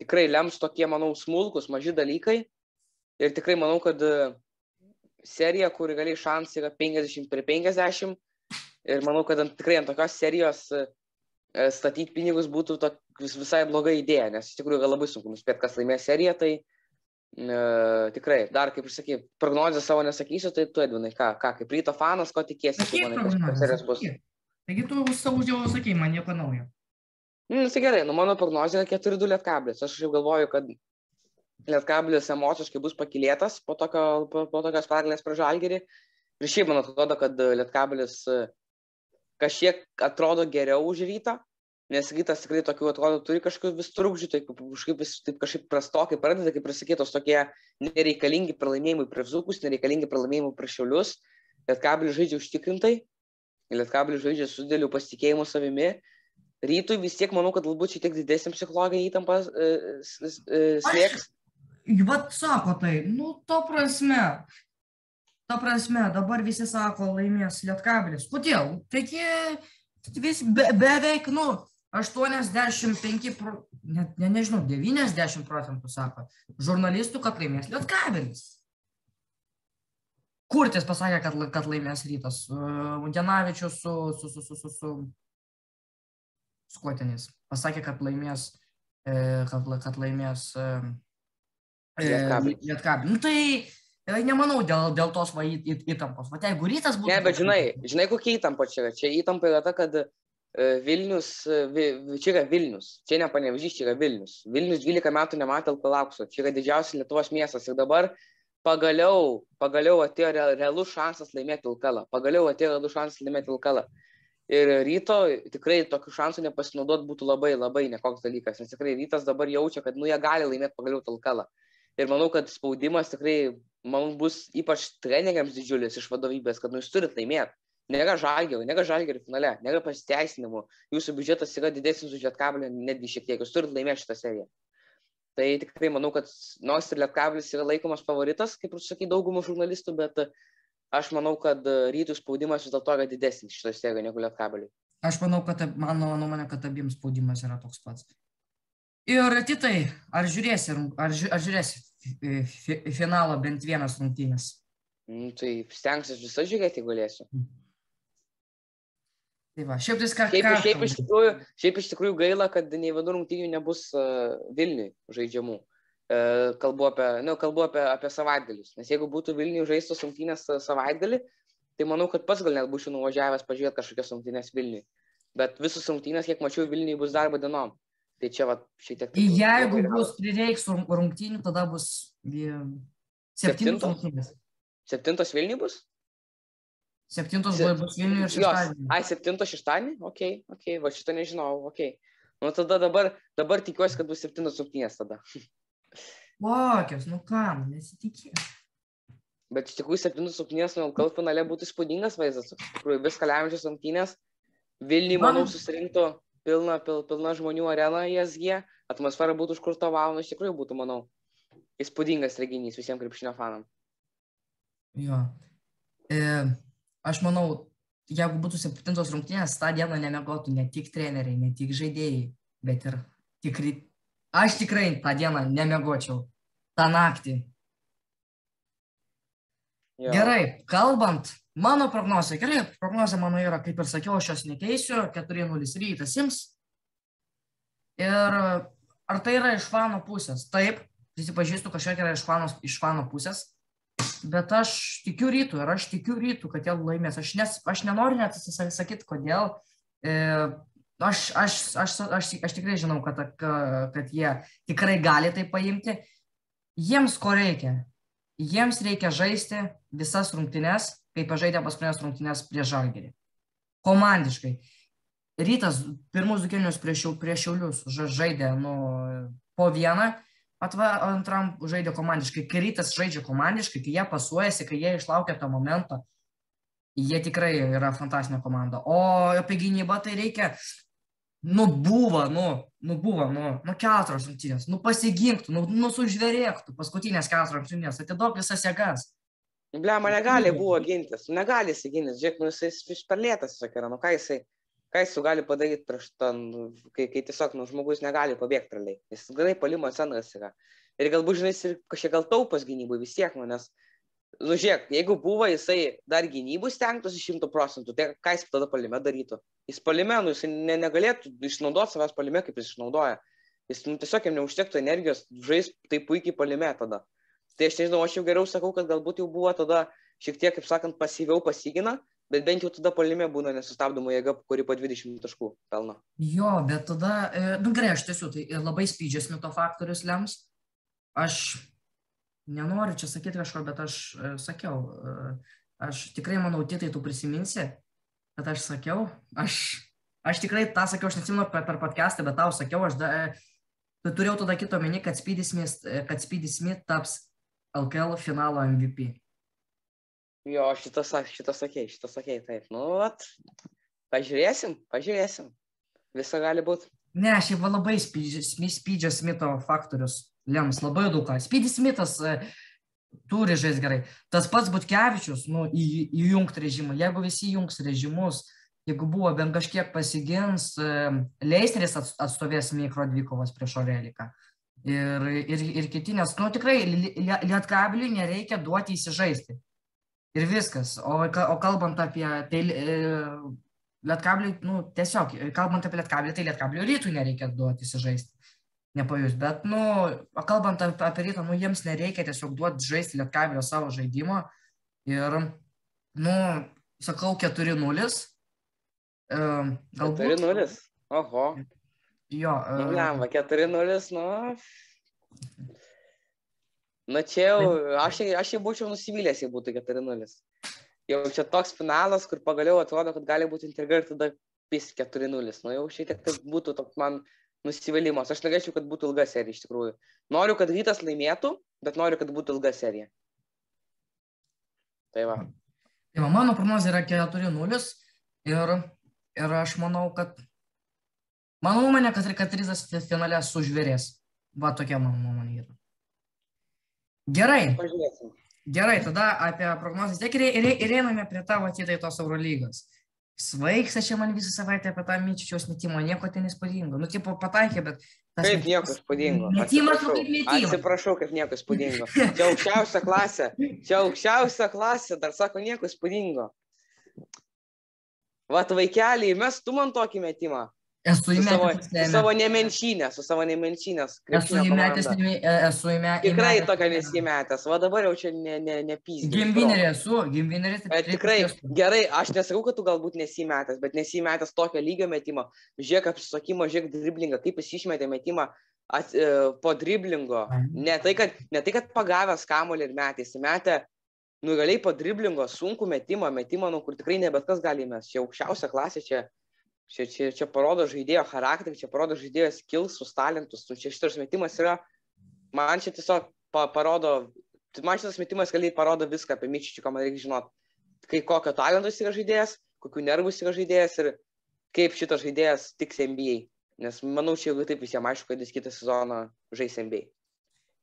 Tikrai lems tokie, manau, smulkus, maži dalykai. Ir tikrai manau, kad serija, kur gali šansai yra 50 prie 50. Ir manau, kad ant, tikrai ant tokios serijos statyti pinigus būtų to, vis, visai bloga idėja, nes iš tikrųjų yra labai sunku nuspėti, kas laimės seriją. Tai e, tikrai, dar kaip ir sakai, prognozę savo nesakysiu, tai tu, Edvinai, ką, ką kaip ryto fanas, ko tikėsi, Sakyk prognozes, sakyk. Taigi tu savo jau sakai, man nieko naujo. Mm, tai gerai, nu mano prognozija yra 4-2 lietkablis. Aš jau galvoju, kad lietkablis emociškai bus pakilėtas po, tokio, po, po tokios pergalės prie žalgerį. Ir šiaip man atrodo, kad lietkablis kažkiek atrodo geriau už rytą, nes rytas tikrai tokių atrodo turi kažkokių vis trukdžių, tai kažkaip, vis, taip kažkaip prastokai pradeda, kaip prasakytos tokie nereikalingi pralaimėjimai prieš Zukus, nereikalingi pralaimėjimai prieš Šiaulius, bet kabelis žaidžia užtikrintai, bet kabelis žaidžia su dideliu pasitikėjimu savimi. Rytui vis tiek manau, kad galbūt šiek tiek didesnė psichologinė įtampa e, e, slėgs. Vat sako tai, nu, to prasme, Ta prasme, dabar visi sako, laimės Lietkabilis. Kodėl? Taigi, vis be, beveik, nu, 85, pro, net, ne, nežinau, 90 procentų sako, žurnalistų, kad laimės Lietkabilis. Kurtis pasakė, kad, kad laimės rytas. Janavičius su, su, su, su, su, su Skuotinis. Pasakė, kad laimės, kad, kad laimės Lietkabilis. Nu, tai Nemanau dėl, dėl tos va, įtampos. Va, jeigu rytas būtų... Ne, bet žinai, žinai kokia įtampa čia yra. Čia įtampa yra ta, kad Vilnius, čia yra Vilnius, čia ne panevežys, čia yra Vilnius. Vilnius 12 metų nematė Alkalaukso, čia yra didžiausias Lietuvos miestas ir dabar pagaliau, pagaliau atėjo realus šansas laimėti Alkalą. Pagaliau atėjo realus šansas laimėti Alkalą. Ir ryto tikrai tokių šansų nepasinaudot būtų labai, labai nekoks dalykas, nes tikrai rytas dabar jaučia, kad nu jie gali laimėti pagaliau Alkalą. Ir manau, kad spaudimas tikrai man bus ypač treneriams didžiulis iš vadovybės, kad nu jūs turit laimėti. Nėra žalgerio, nėra žalgerio finale, nėra pasiteisinimų, jūsų biudžetas yra didesnis už Lietkabelį, netgi šiek tiek, jūs turit laimėti šitą seriją. Tai tikrai manau, kad nors ir Lietkabelis yra laikomas favoritas, kaip ir sakai daugumą žurnalistų, bet aš manau, kad rytų spaudimas vis dėlto yra didesnis šitoje serijoje negu Lietkabeliui. Aš manau, kad mano nuomonė, kad abiems spaudimas yra toks pats. Ir titai, ar žiūrėsi, ar, ar žiūrėsi finalo bent vienas rungtynės. Nu, tai stengsiuosi visą žiūrėti, jeigu galėsiu. Mm. Tai va, šiaip, ką, šiaip, ką, šiaip, iš tikrųjų, šiaip iš tikrųjų gaila, kad nei vienų rungtynių nebus uh, Vilniui žaidžiamų. Uh, kalbu apie, nu, kalbu apie, apie savaitgalius. Nes jeigu būtų Vilniui žaistos rungtynės savaitgalį, tai manau, kad pats gal net būčiau nuvažiavęs pažiūrėti kažkokias rungtynės Vilniui. Bet visus rungtynės, kiek mačiau, Vilniui bus darbo dienom. Tai čia va šiek tiek. Jeigu bus prireiks rungtynių, tada bus septintos rungtynės. Septintos Vilniui bus? Septintos Se... bus Vilniui ir šeštadienį. Ai, septintos šeštadienį? Ok, ok, va šitą nežinau, ok. Nu tada dabar, dabar tikiuosi, kad bus septintos rungtynės tada. Kokios, nu kam, nesitikėjau. Bet iš tikrųjų septintos rungtynės nu LKL finale būtų įspūdingas vaizdas. Iš tikrųjų viską lemiančios rungtynės. Vilniui, manau, susirinktų pilna, pil, pilna žmonių arena į SG, atmosfera būtų užkurta valandą, iš tikrųjų būtų, manau, įspūdingas reginys visiems krepšinio fanam. Jo. E, aš manau, jeigu būtų septintos rungtynės, tą dieną nemegotų ne tik treneriai, ne tik žaidėjai, bet ir tikri. Aš tikrai tą dieną nemegočiau. tą naktį. Jo. Gerai, kalbant Mano prognozija, gerai, prognozija mano yra, kaip ir sakiau, aš jos nekeisiu, 4-0 rytas ims. Ir ar tai yra iš fano pusės? Taip, prisipažįstu, kažkiek yra iš fano, iš fano pusės, bet aš tikiu rytų ir aš tikiu rytų, kad jie laimės. Aš, nes, aš nenoriu net sakyti, kodėl. E, aš, aš, aš, aš, aš tikrai žinau, kad, kad jie tikrai gali tai paimti. Jiems ko reikia? Jiems reikia žaisti visas rungtynes kai pažaidė paskutinės rungtynės prieš Žalgirį. Komandiškai. Rytas pirmus du kelnius prieš, prieš Šiaulius žaidė nu, po vieną, atva, antram žaidė komandiškai. Kai rytas žaidžia komandiškai, kai jie pasuojasi, kai jie išlaukia tą momentą, jie tikrai yra fantastinė komanda. O apie gynybą tai reikia, nu buvo, nu, nu buvo, nu, nu keturios rungtynės, nu pasigink, nu, nu sužvėrėk, paskutinės keturios rungtynės, atiduok visas jėgas. Ble, man negali buvo gintis, nu, negali jisai gintis, žiūrėk, nu jisai iš per lėtas tiesiog yra, nu ką jisai, ką jis gali padaryti prieš tą, nu, kai, kai tiesiog, nu, žmogus negali pabėgti realiai, jis gerai palimo centras yra. Ir galbūt, žinai, jis ir kažkiek gal taupas gynybui vis tiek, nu, nes, nu, žiūrėk, jeigu buvo jisai dar gynybų stengtųsi šimtų procentų, tai ką jis tada palime darytų? Jis palime, nu, jis ne, negalėtų išnaudoti savęs palime, kaip jis išnaudoja. Jis nu, tiesiog jam neužtektų energijos, žais taip puikiai palime tada. Tai aš nežinau, aš jau geriau sakau, kad galbūt jau buvo tada šiek tiek, kaip sakant, pasyviau pasigina, bet bent jau tada polime būna nesustabdoma jėga, kuri po 20 taškų pelno. Jo, bet tada, e, nu gerai, aš tiesiog, tai labai spydžias mito faktorius lems. Aš nenoriu čia sakyti kažko, bet aš e, sakiau, e, aš tikrai manau, titai tu prisiminsi, kad aš sakiau, aš, aš tikrai tą sakiau, aš nesimenu per, per podcastą, bet tau sakiau, aš da, turėjau tada kito meni, kad Speedy Smith, kad Speedy Smith taps LKL finalo MVP. Jo, šitas, šitas sakėjai, šitas sakėjai, taip. Nu, vat, pažiūrėsim, pažiūrėsim. Visa gali būti. Ne, šiaip labai spydžio Smito faktorius lems labai daug ką. Spydis Smitas e, turi žais gerai. Tas pats Butkevičius, nu, į, įjungti režimą. Jeigu visi įjungs režimus, jeigu buvo bent kažkiek pasigins, e, Leisneris atstovės Mikro Dvikovas prieš Oreliką ir, ir, ir kiti, nes, nu, tikrai Lietkabliui nereikia duoti įsižaisti. Ir viskas. O, o kalbant apie, tai e, Lietkabliui, nu, tiesiog, kalbant apie Lietkablį, tai Lietkabliui rytų nereikia duoti įsižaisti. Nepajus, bet, nu, kalbant apie, rytą, nu, jiems nereikia tiesiog duoti žaisti Lietkablio savo žaidimo. Ir, nu, sakau, 4-0. E, galbūt. 4-0. Oho. Jo. Nu, lemba, 4-0, nu. Na čia jau, aš, aš jau būčiau nusivylęs, jei būtų 4-0. Jau čia toks finalas, kur pagaliau atrodo, kad gali būti intriga ir tada pis 4-0. Nu jau šiek tiek tai būtų toks man nusivylimas. Aš norėčiau, kad būtų ilga serija iš tikrųjų. Noriu, kad rytas laimėtų, bet noriu, kad būtų ilga serija. Tai va. Tai va, mano prognozija yra 4-0 ir, ir aš manau, kad Mano nuomonė, kad, kad Rizas finale sužvėrės. Va tokia mano nuomonė yra. Gerai. Pažiūrėsim. Gerai, tada apie prognozes tiek ir, ir, ir einame prie tavo atidai tos Eurolygos. Svaigsta čia man visą savaitę apie tą Myčičiaus metimą, nieko ten įspūdingo. Nu, tipo, pataikė, bet... Kaip nieko įspūdingo? Metimas, kaip metimas. Atsiprašau, kaip nieko įspūdingo. Čia aukščiausia klasė. Čia aukščiausia klasė, dar sako nieko įspūdingo. Vat vaikeliai, mes tu man tokį metimą. Esu įmetęs. Su savo, nemenčinę, su savo nemenčinės. Esu įmetęs, esu įmetęs. Tikrai tokio nesimetęs. Va dabar jau čia nepyzdžiu. Ne, ne gimvinerė esu, gimvineris. Bet tikrai, gerai, aš nesakau, kad tu galbūt nesimetęs, bet nesimetęs tokio lygio metimo. Žiūrėk apsisakymą, žiūrėk driblingą, kaip jis išmetė metimą at, e, po driblingo. Ne tai, kad, ne tai, kad pagavęs kamolį ir metė, jis metė nugaliai po driblingo, sunku metimą, metimą, nu, kur tikrai ne bet kas gali mes. Čia aukščiausia klasė, čia Čia, čia, čia parodo žaidėjo charakterį, čia parodo žaidėjo skilsus, talentus. Nu, čia šitas metimas yra, man čia tiesiog pa, parodo, man šitas metimas gali parodo viską apie Myčičiuką, man reikia žinoti, kai kokio talentus yra žaidėjas, kokių nervus yra žaidėjas ir kaip šitas žaidėjas tiks NBA. Nes manau, čia jau taip visiems aišku, kad jis kitą sezoną žais NBA.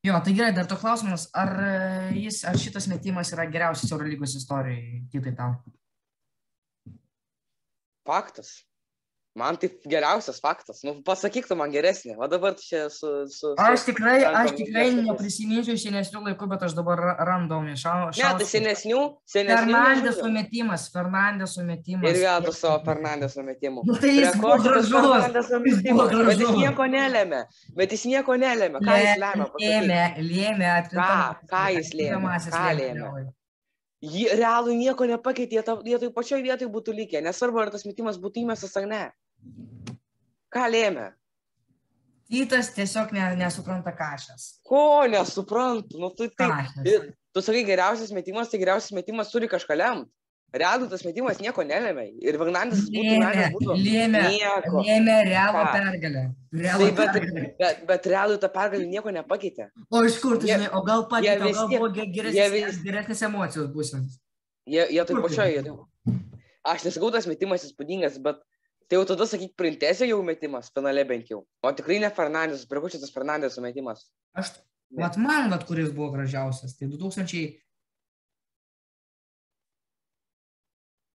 Jo, tai gerai, dar to klausimas, ar, jis, ar šitas metimas yra geriausias Eurolygos istorijoje, kitai tau? Faktas. Man tai geriausias faktas. Nu, pasakyk tu man geresnį. O dabar čia su... su, su aš tikrai, aš tikrai neprisiminsiu senesnių laikų, bet aš dabar random išau. Ne, tai senesnių. senesnių Fernandės sumetimas, Fernandės sumetimas. Ir vėl savo Fernandės sumetimu. Nu, tai jis buvo gražus. Bet jis nieko nelėmė. Bet jis nieko nelėmė. Ką jis lėmė? Lėmė, lėmė. Ką, ką jis lėmė? Ką lėmė? Jie realų nieko nepakeitė, jie toj pačioj vietoj būtų likę, nesvarbu, ar tas metimas būtų įmestas ar ne. Ką lėmė? Tytas tiesiog ne, nesupranta kažas. Ko nesuprantu? Nu, tu, tai, tu sakai, geriausias metimas, tai geriausias metimas turi kažką lemti. Realų tas metimas nieko nelėmė. Ir Vagnandis būtų lėmė, būtų lėmė, nieko. lėmė realų pergalę. Realų tai, bet, pergalę. bet, bet realų tą pergalę nieko nepakeitė. O iš kur, tu žinai, o gal pakeitė, o gal buvo geresnės, vis... geresnės emocijos būsimas. Jie, jie taip pačioje. Aš nesakau, tas metimas įspūdingas, bet tai jau tada sakyk, printesė jau metimas, finale bent jau. O tikrai ne Fernandės, prie ko čia tas Fernandės metimas? Aš, mat man, vat, kuris buvo gražiausias, tai 2000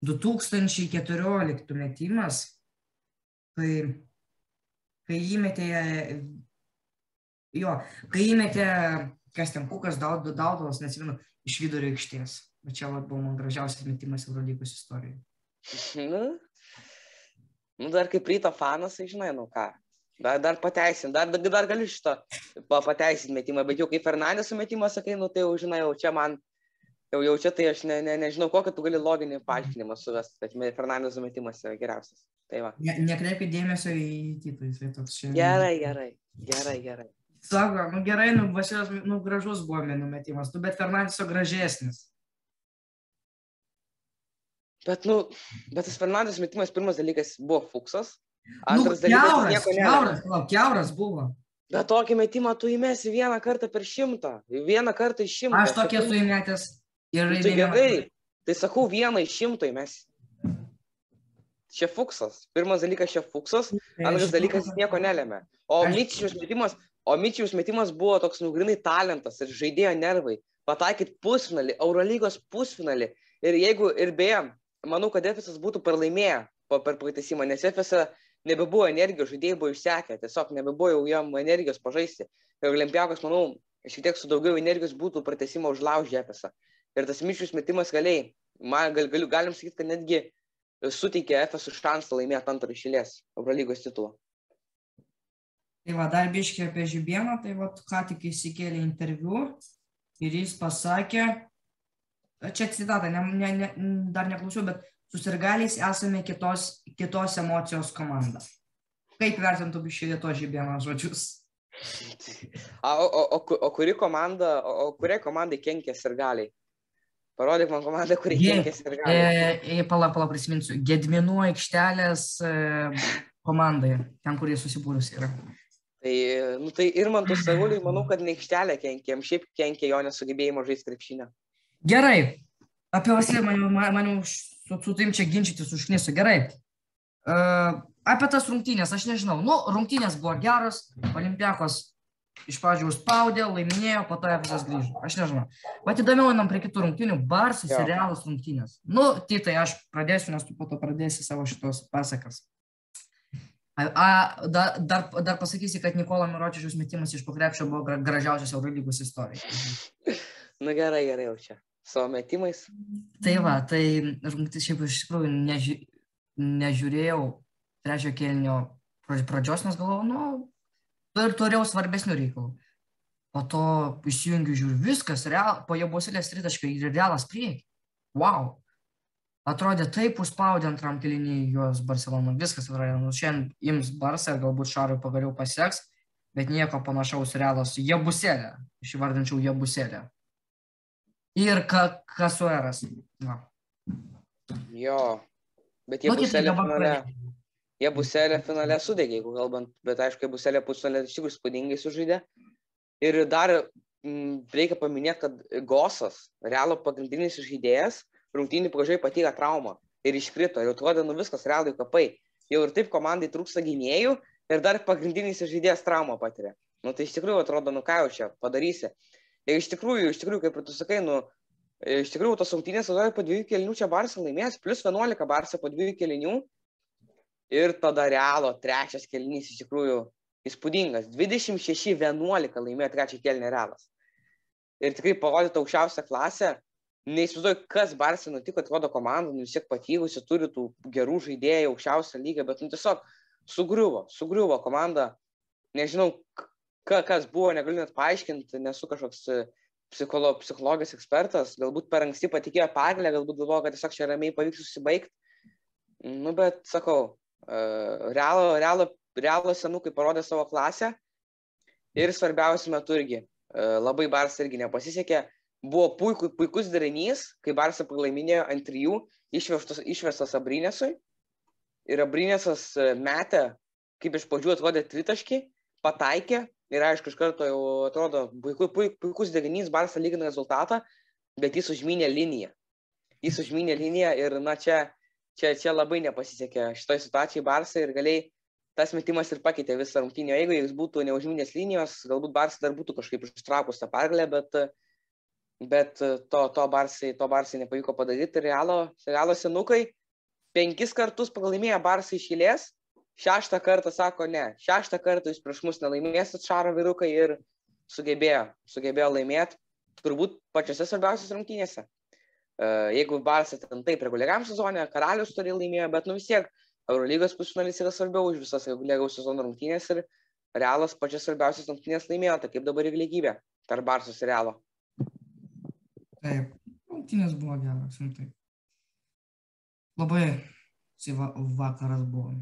2014 metimas, kai, kai įmetė, jo, kai įmetė, kas ten kukas, Daudovas, nesimenu, iš vidurio aikštės. Bet čia vat, buvo man gražiausias metimas Eurolygos istorijoje. Nu, nu, dar kaip ryto fanas, tai žinai, nu ką. Dar, dar pateisin, dar, dar, galiu šitą pateisinti metimą, bet jau kai Fernandės sumetimą sakai, nu tai jau žinai, jau čia man jau, jau čia tai aš ne, ne, nežinau, kokį tu gali loginį paaiškinimą suvesti, bet Fernandės sumetimas yra geriausias. Tai va. Ne, nekreipkite dėmesio į Titą, jisai toks šiandien. Gerai, gerai, gerai, gerai. Sako, nu gerai, nu, Vasilijos, nu, gražus buvo numetimas, nu, bet Fernandėso gražesnis. Bet, nu, bet tas Fernandės metimas pirmas dalykas buvo fuksas. Antras nu, dalykas keuras, nieko nėra. Keuras, keuras buvo. Bet tokį metimą tu įmesi vieną kartą per šimtą. Vieną kartą iš šimto. Aš tokį esu įmetęs Ir nu, tai gerai, tai sakau vieną iš šimto mes. Čia fuksas. Pirmas dalykas čia fuksas, antras dalykas nieko nelėmė. O Myčiaus metimas, o Myčiaus metimas buvo toks nugrinai talentas ir žaidėjo nervai. Pataikyti pusfinalį, Eurolygos pusfinalį. Ir jeigu, ir beje, manau, kad Efesas būtų pralaimėję per pratesimą, nes Efesą nebebuvo energijos, žaidėjai buvo išsekę, tiesiog nebebuvo jau jam energijos pažaisti. Ir Olimpiakos, manau, šiek tiek su daugiau energijos būtų pratesimą užlaužę Efesą. Ir tas mišrius metimas galiai, man gal, galiu, galim sakyti, kad netgi suteikė FSU šansą laimėti antrą išėlės Eurolygos titulą. Tai va, dar biškiai apie Žibieną, tai va, ką tik įsikėlė interviu ir jis pasakė, čia citata, ne, ne, ne, dar neklausiau, bet susirgaliais esame kitos, kitos emocijos komanda. Kaip vertintų biškiai to Žibieną žodžius? A, o, o, o, o kuri komanda, o, o kuriai komandai kenkia sirgaliai? Parodyk man komandą, kuri kenkėsi ir gali. E, e, pala, pala, prisiminsiu. Gedminų aikštelės e, komandai, ten, kur jie susibūrusi yra. Tai, nu, tai ir man tu savuliui, manau, kad ne aikštelė kenkė, šiaip kenkė jo nesugebėjimo žaisti krepšinę. Gerai, apie Vasilį man, man, man su, su tim čia ginčytis užknisu. Gerai. Uh, apie tas rungtynės, aš nežinau. Nu, rungtynės buvo geros, olimpiakos iš pradžių spaudė, laiminėjo, po to visas grįžo. Aš nežinau. Bet įdomiau einam prie kitų rungtynių. Barsas ir realus rungtynės. Nu, Titai, aš pradėsiu, nes tu po to pradėsi savo šitos pasakas. A, a, da, dar, dar pasakysi, kad Nikola Miročičius metimas iš pokrepšio buvo gra, gražiausias Eurolygos istorijoje. Na gerai, gerai jau čia. Savo metimais. Tai va, tai rungtys šiaip iš tikrųjų neži, nežiūrėjau trečio kėlinio pradžios, nes galvojau, nu, ir turėjau svarbesnių reikalų. Po to įsijungiu, žiūriu, viskas, real, po jo busilės tritaškai ir realas prieki. Wow. Atrodė taip užspaudė antram kelinį juos Barcelona. Viskas atrodė, nu šiandien ims Barsą, galbūt Šarui pagaliau pasieks, bet nieko panašaus realas. Jie buselė, išvardinčiau jie buselė. Ir ka, Kasueras. Na. Jo, bet jie nu, buselė finale. Jie buselė finale sudegė, jeigu kalbant, bet aišku, buselė pusfinale iš tikrųjų spūdingai sužaidė. Ir dar m, mm, reikia paminėti, kad Gosas, realo pagrindinis žaidėjas, rungtynį pradžioje patyrė traumą ir iškrito. Ir atrodė, nu viskas, realui kapai. Jau ir taip komandai trūksta gynėjų ir dar pagrindinis žaidėjas traumą patiria. Nu tai iš tikrųjų atrodo, nu ką jau čia padarysi. Ir iš tikrųjų, iš tikrųjų, kaip ir tu sakai, nu, iš tikrųjų tos rungtynės atrodo po dviejų kelinių čia Barsa laimės, plus 11 Barsa po dviejų kelinių Ir tada realo trečias kelnys iš tikrųjų įspūdingas. 26-11 laimėjo trečią kelnį realas. Ir tikrai parodyta aukščiausią klasę. Neįsivaizduoju, kas Barsai nutiko, atrodo komanda, nu vis tiek patyrusi, turi tų gerų žaidėjų aukščiausią lygą, bet nu, tiesiog sugriuvo, sugriuvo komanda. Nežinau, ka, kas buvo, negaliu net paaiškinti, nesu kažkoks e, psicholo, psichologijos ekspertas, galbūt per anksti patikėjo pergalę, galbūt galvojo, kad tiesiog čia ramiai pavyks susibaigti. Nu, bet sakau, Realo, realo, realo senukai parodė savo klasę ir svarbiausiu metu irgi labai Barsas irgi nepasisekė. Buvo puiku, puikus darinys, kai Barsas pralaiminėjo ant trijų, išverstas Abrinėsui. Ir Abrinėsas metė, kaip iš pradžių atrodė tritaškį, pataikė ir aišku, iš karto jau atrodo puiku, puiku, puikus darinys, Barsas lygina rezultatą, bet jis užminė liniją. Jis užminė liniją ir, na, čia čia, čia labai nepasisekė šitoje situacijoje Barsai ir galiai tas metimas ir pakeitė visą rungtynį. Jeigu jis būtų neužminės linijos, galbūt Barsai dar būtų kažkaip ištraukus tą pergalę, bet bet to, to, barsai, to barsai nepavyko padaryti. Realo, realo senukai penkis kartus pralaimėjo barsai išėlės, šeštą kartą sako ne, šeštą kartą jūs prieš mus nelaimėsit šaro vyrukai ir sugebėjo, sugebėjo laimėti turbūt pačiose svarbiausiose rungtynėse. Uh, jeigu Barsas ten taip reguliariam sezonė, karalius turi laimėjo, bet nu vis tiek Eurolygos pusfinalis yra svarbiau už visas reguliariaus sezono rungtynės ir Realas pačias svarbiausias rungtynės laimėjo, tai kaip dabar ir lygybė tarp Barsos ir Realo. Taip, rungtynės buvo geros, nu taip. Labai vakaras buvo.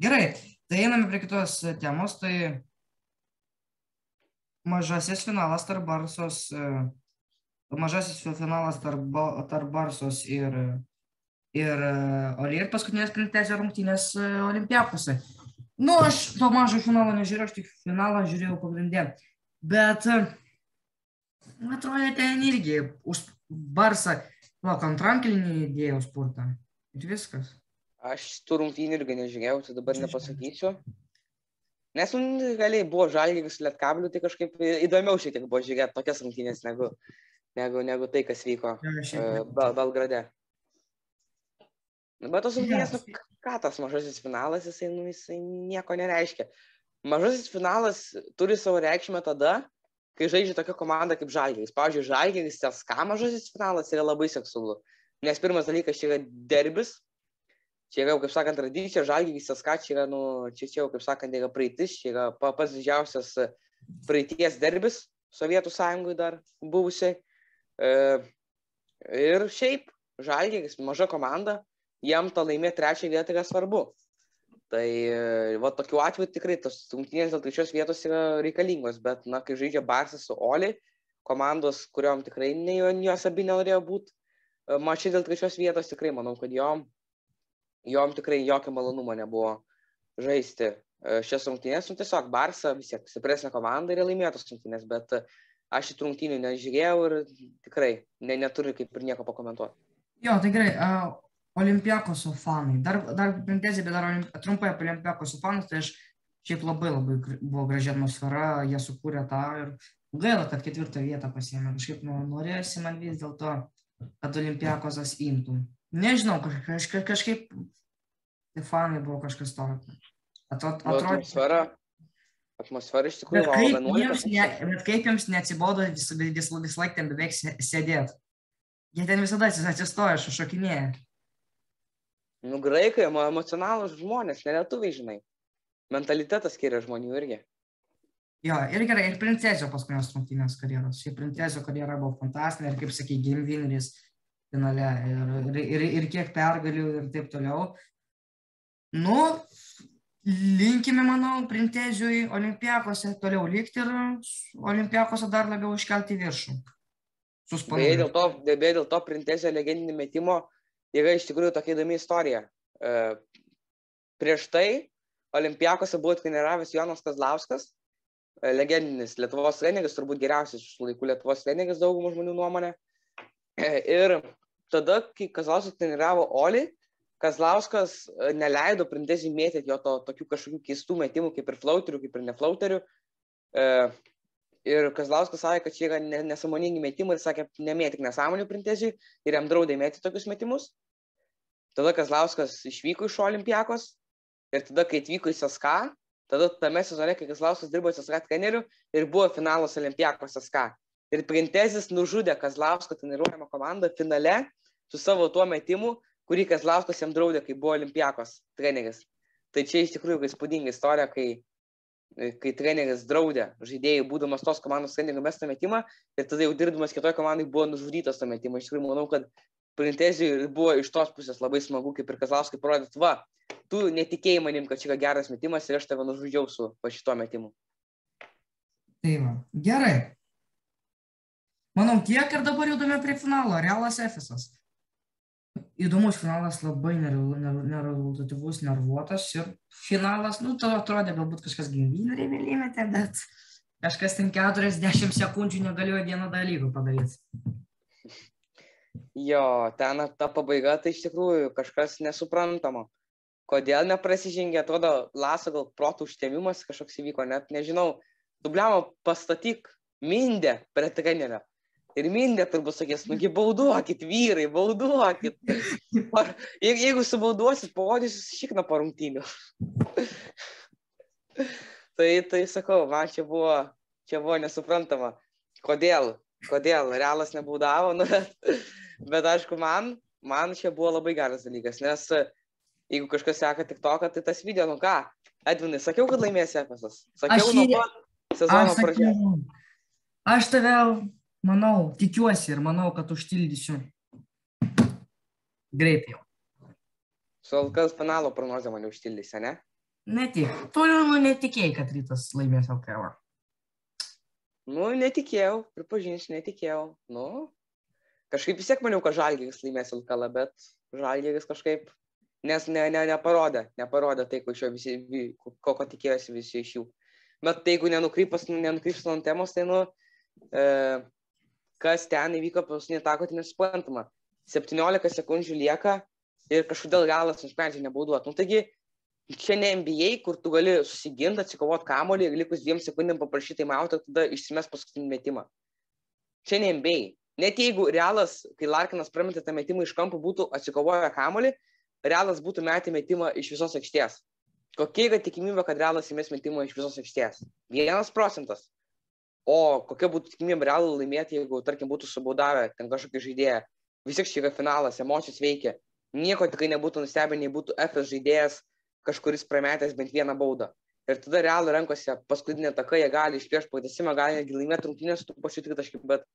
Gerai, tai einame prie kitos temos, tai mažasis finalas tarp Barsos, mažasis finalas tarp, tarp Barsos ir, ir Oli ir paskutinės printezio rungtynės olimpiakose. Nu, aš to mažo finalo nežiūrėjau, aš tik finalą žiūrėjau pagrindė. Bet, atrodo, ten irgi už Barsą, nu, antrankelinį įdėjau sportą. Ir viskas. Aš tų rungtynių irgi nežiūrėjau, tai dabar nepasakysiu. Nes, nu, realiai buvo žalgis lietkablių, tai kažkaip įdomiau šiek tiek buvo žiūrėti tokias rungtynės negu, negu, negu tai, kas vyko uh, Bel Belgrade. Bet tos rungtynės, nu, ką tas mažasis finalas, jisai, nu, jisai nieko nereiškia. Mažasis finalas turi savo reikšmę tada, kai žaidžia tokia komanda kaip Žalgiris. Pavyzdžiui, Žalgiris, tas ką mažasis finalas yra labai seksualu. Nes pirmas dalykas čia yra derbis, čia yra, kaip sakant, tradicija, žalgys SK, čia yra, nu, čia, čia jau, kaip sakant, yra praeitis, čia yra pats didžiausias praeities derbis Sovietų sąjungoje dar buvusiai. E, ir šiaip, žalgys, maža komanda, jam tą laimėti trečią vietą yra svarbu. Tai, va, tokiu atveju tikrai tos rungtynės dėl trečios vietos yra reikalingos, bet, na, kai žaidžia Barsas su Oli, komandos, kuriuom tikrai ne, jos abi nenorėjo būti, mačiai dėl trečios vietos tikrai manau, kad jom jom tikrai jokio malonumo nebuvo žaisti e, šias rungtynės. Nu, tiesiog Barsa vis tiek stipresnė komanda ir laimėjo tos rungtynės, bet e, aš šitų rungtynių nežiūrėjau ir tikrai ne, neturiu kaip ir nieko pakomentuoti. Jo, tai gerai. Uh, Olimpiakoso fanai. Dar, dar printezė, bet dar olimp... trumpai apie Olimpiakoso fanus, tai aš šiaip labai labai buvo graži atmosfera, jie sukūrė tą ir gaila, kad ketvirtą vietą pasiėmė. Kažkaip nu, norėjusi man vis dėlto, kad Olimpiakosas imtų. Nežinau, kažkaip, kažkaip tai fanai buvo kažkas. Atrod, Nu, atrodė, Atmosfera, atmosfera iš tikrųjų buvo kaip, 11. jiems ne, bet kaip jiems neatsibodo vis, vis, vis, laik ten beveik sė- sėdėt. Jie ten visada atsis- atsistoja, šokinėja. Nu, graikai, emo- emocionalūs žmonės, ne lietuviai, žinai. Mentalitetas skiria žmonių irgi. Jo, ir gerai, ir princesio paskutinės rungtynės karjeros. Šiaip princesio karjera buvo fantastinė ir, kaip sakai, game winneris finale. Ir, ir, ir, kiek pergalių ir taip toliau. Nu, linkime, manau, princeziui olimpiakose toliau likti ir olimpiakose dar labiau iškelti viršų. Beje, dėl to, beje, dėl to printezio legendinio metimo yra iš tikrųjų tokia įdomi istorija. E, prieš tai Olimpiakose buvo treniravęs Jonas Kazlauskas, e, legendinis Lietuvos treneris, turbūt geriausias iš laikų Lietuvos treneris daugumų žmonių nuomonė. E, ir tada, kai Kazlauskas treniravo Oli, Kazlauskas e, neleido printezijai mėtyti jo to tokių kažkokių keistų metimų, kaip ir flauterių, kaip ir neflauterių. E, Ir Kazlauskas sakė, kad čia yra ne- nesąmoningi metimai ir sakė, nemėtik nesąmonių printezijai ir jam draudė mėtyti tokius metimus. Tada Kazlauskas išvyko iš Olimpiakos ir tada, kai atvyko į SSK, tada tame sezone, kai Kazlauskas dirbo SSK treneriu ir buvo finalas Olimpiakos SSK. Ir printezis nužudė Kazlausko treniruojamą komandą finale su savo tuo metimu, kurį Kazlauskas jam draudė, kai buvo Olimpiakos treneris. Tai čia iš tikrųjų įspūdinga istorija, kai kai treneris draudė žaidėjai, būdamas tos komandos treneriu mestą metimą ir tada jau dirbdamas kitoje komandai buvo nužudytas tą metimą. Iš tikrųjų, manau, kad Printezijui buvo iš tos pusės labai smagu, kaip ir Kazlauskai parodyti, va, tu netikėjai manim, kad čia yra geras metimas ir aš tave nužudžiau su va šito metimu. Tai va, gerai. Manau, tiek ir dabar judame prie finalo. Realas Efesas. Įdomus finalas, labai nerezultatyvus, nervuotas. Ir finalas, nu, to atrodė galbūt kažkas gimdyneriai vėl įmetė, bet kažkas ten 40 sekundžių negalėjo vieno dalyko padaryti. Jo, ten ta pabaiga tai iš tikrųjų kažkas nesuprantama. Kodėl neprasižengė, atrodo, laso gal protų užtemimas kažkoks įvyko, net nežinau. Dubliamo pastatyk mindę prie trenerio. Ir Mindė turbūt sakės, nugi bauduokit, vyrai, bauduokit. Ar, jeigu, jeigu subauduosit, pavodysit šikną po rungtynių. tai, tai sakau, man čia buvo, čia buvo nesuprantama. Kodėl? Kodėl? Realas nebaudavo, nu, bet, bet aišku, man, man čia buvo labai geras dalykas, nes jeigu kažkas seka tik toką, tai tas video, nu ką, Edvinai, sakiau, kad laimės Efesas. Sakiau Aš nuo pat sezono pradžios. aš tave, manau, tikiuosi ir manau, kad užtildysiu greitai. LKL finalo prognozė mane užtildys, ne? Ne tik. Tu nu, netikėjai, kad rytas laimės LKL. Nu, netikėjau, pripažinsiu, netikėjau. Nu, kažkaip vis tiek maniau, kad Žalgėris laimės LKL, bet Žalgėris kažkaip, nes ne, ne, neparodė, neparodė tai, ko, visi, vi- ko, ko tikėjosi visi iš jų. Bet tai, jeigu nenukrypas, nenukryps nuo temos, tai, nu, e, kas ten įvyko paskutinį taką, tai nesuprantama. 17 sekundžių lieka ir kažkodėl galas nusprendžia nebauduoti. Nu, taigi, čia ne NBA, kur tu gali susiginti, atsikovoti kamolį ir likus dviem sekundėm paprašyti mautą, tada išsimes paskutinį metimą. Čia ne NBA. Net jeigu realas, kai Larkinas prametė tą metimą iš kampo, būtų atsikovoję kamolį, realas būtų metę metimą iš visos aikštės. Kokia yra tikimybė, kad realas įmės metimą iš visos aikštės? Vienas procentas. O kokia būtų tikimybė realų laimėti, jeigu, tarkim, būtų subaudavę ten kažkokį žaidėją. Vis tiek čia yra finalas, emocijos veikia. Nieko tikrai nebūtų nustebę, nei būtų FS žaidėjas kažkuris prametęs bent vieną baudą. Ir tada realų rankose paskutinė taka, jie gali išpiešti patesimą, gali netgi laimėti rungtynės tų pačiu tritaškiu, bet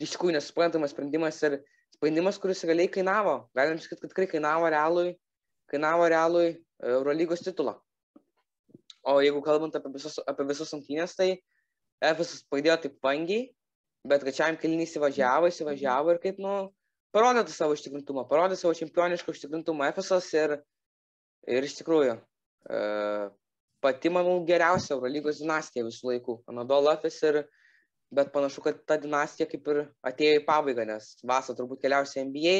iš tikrųjų nesuprantamas sprendimas ir sprendimas, kuris realiai kainavo. Galim sakyti, kad tikrai kainavo realui, kainavo realui e, Eurolygos titulą. O jeigu kalbant apie visus, apie visus rungtynės, tai Efesas pradėjo taip vangiai, bet kad šiam kelnys įvažiavo, įsivažiavo ir kaip, nu, parodė tą savo užtikrintumą, parodė savo čempionišką užtikrintumą Efesas ir, ir iš tikrųjų e, pati, manau, geriausia Eurolygos dinastija visų laikų. Anadolu Efes ir, bet panašu, kad ta dinastija kaip ir atėjo į pabaigą, nes Vasa turbūt keliausia NBA,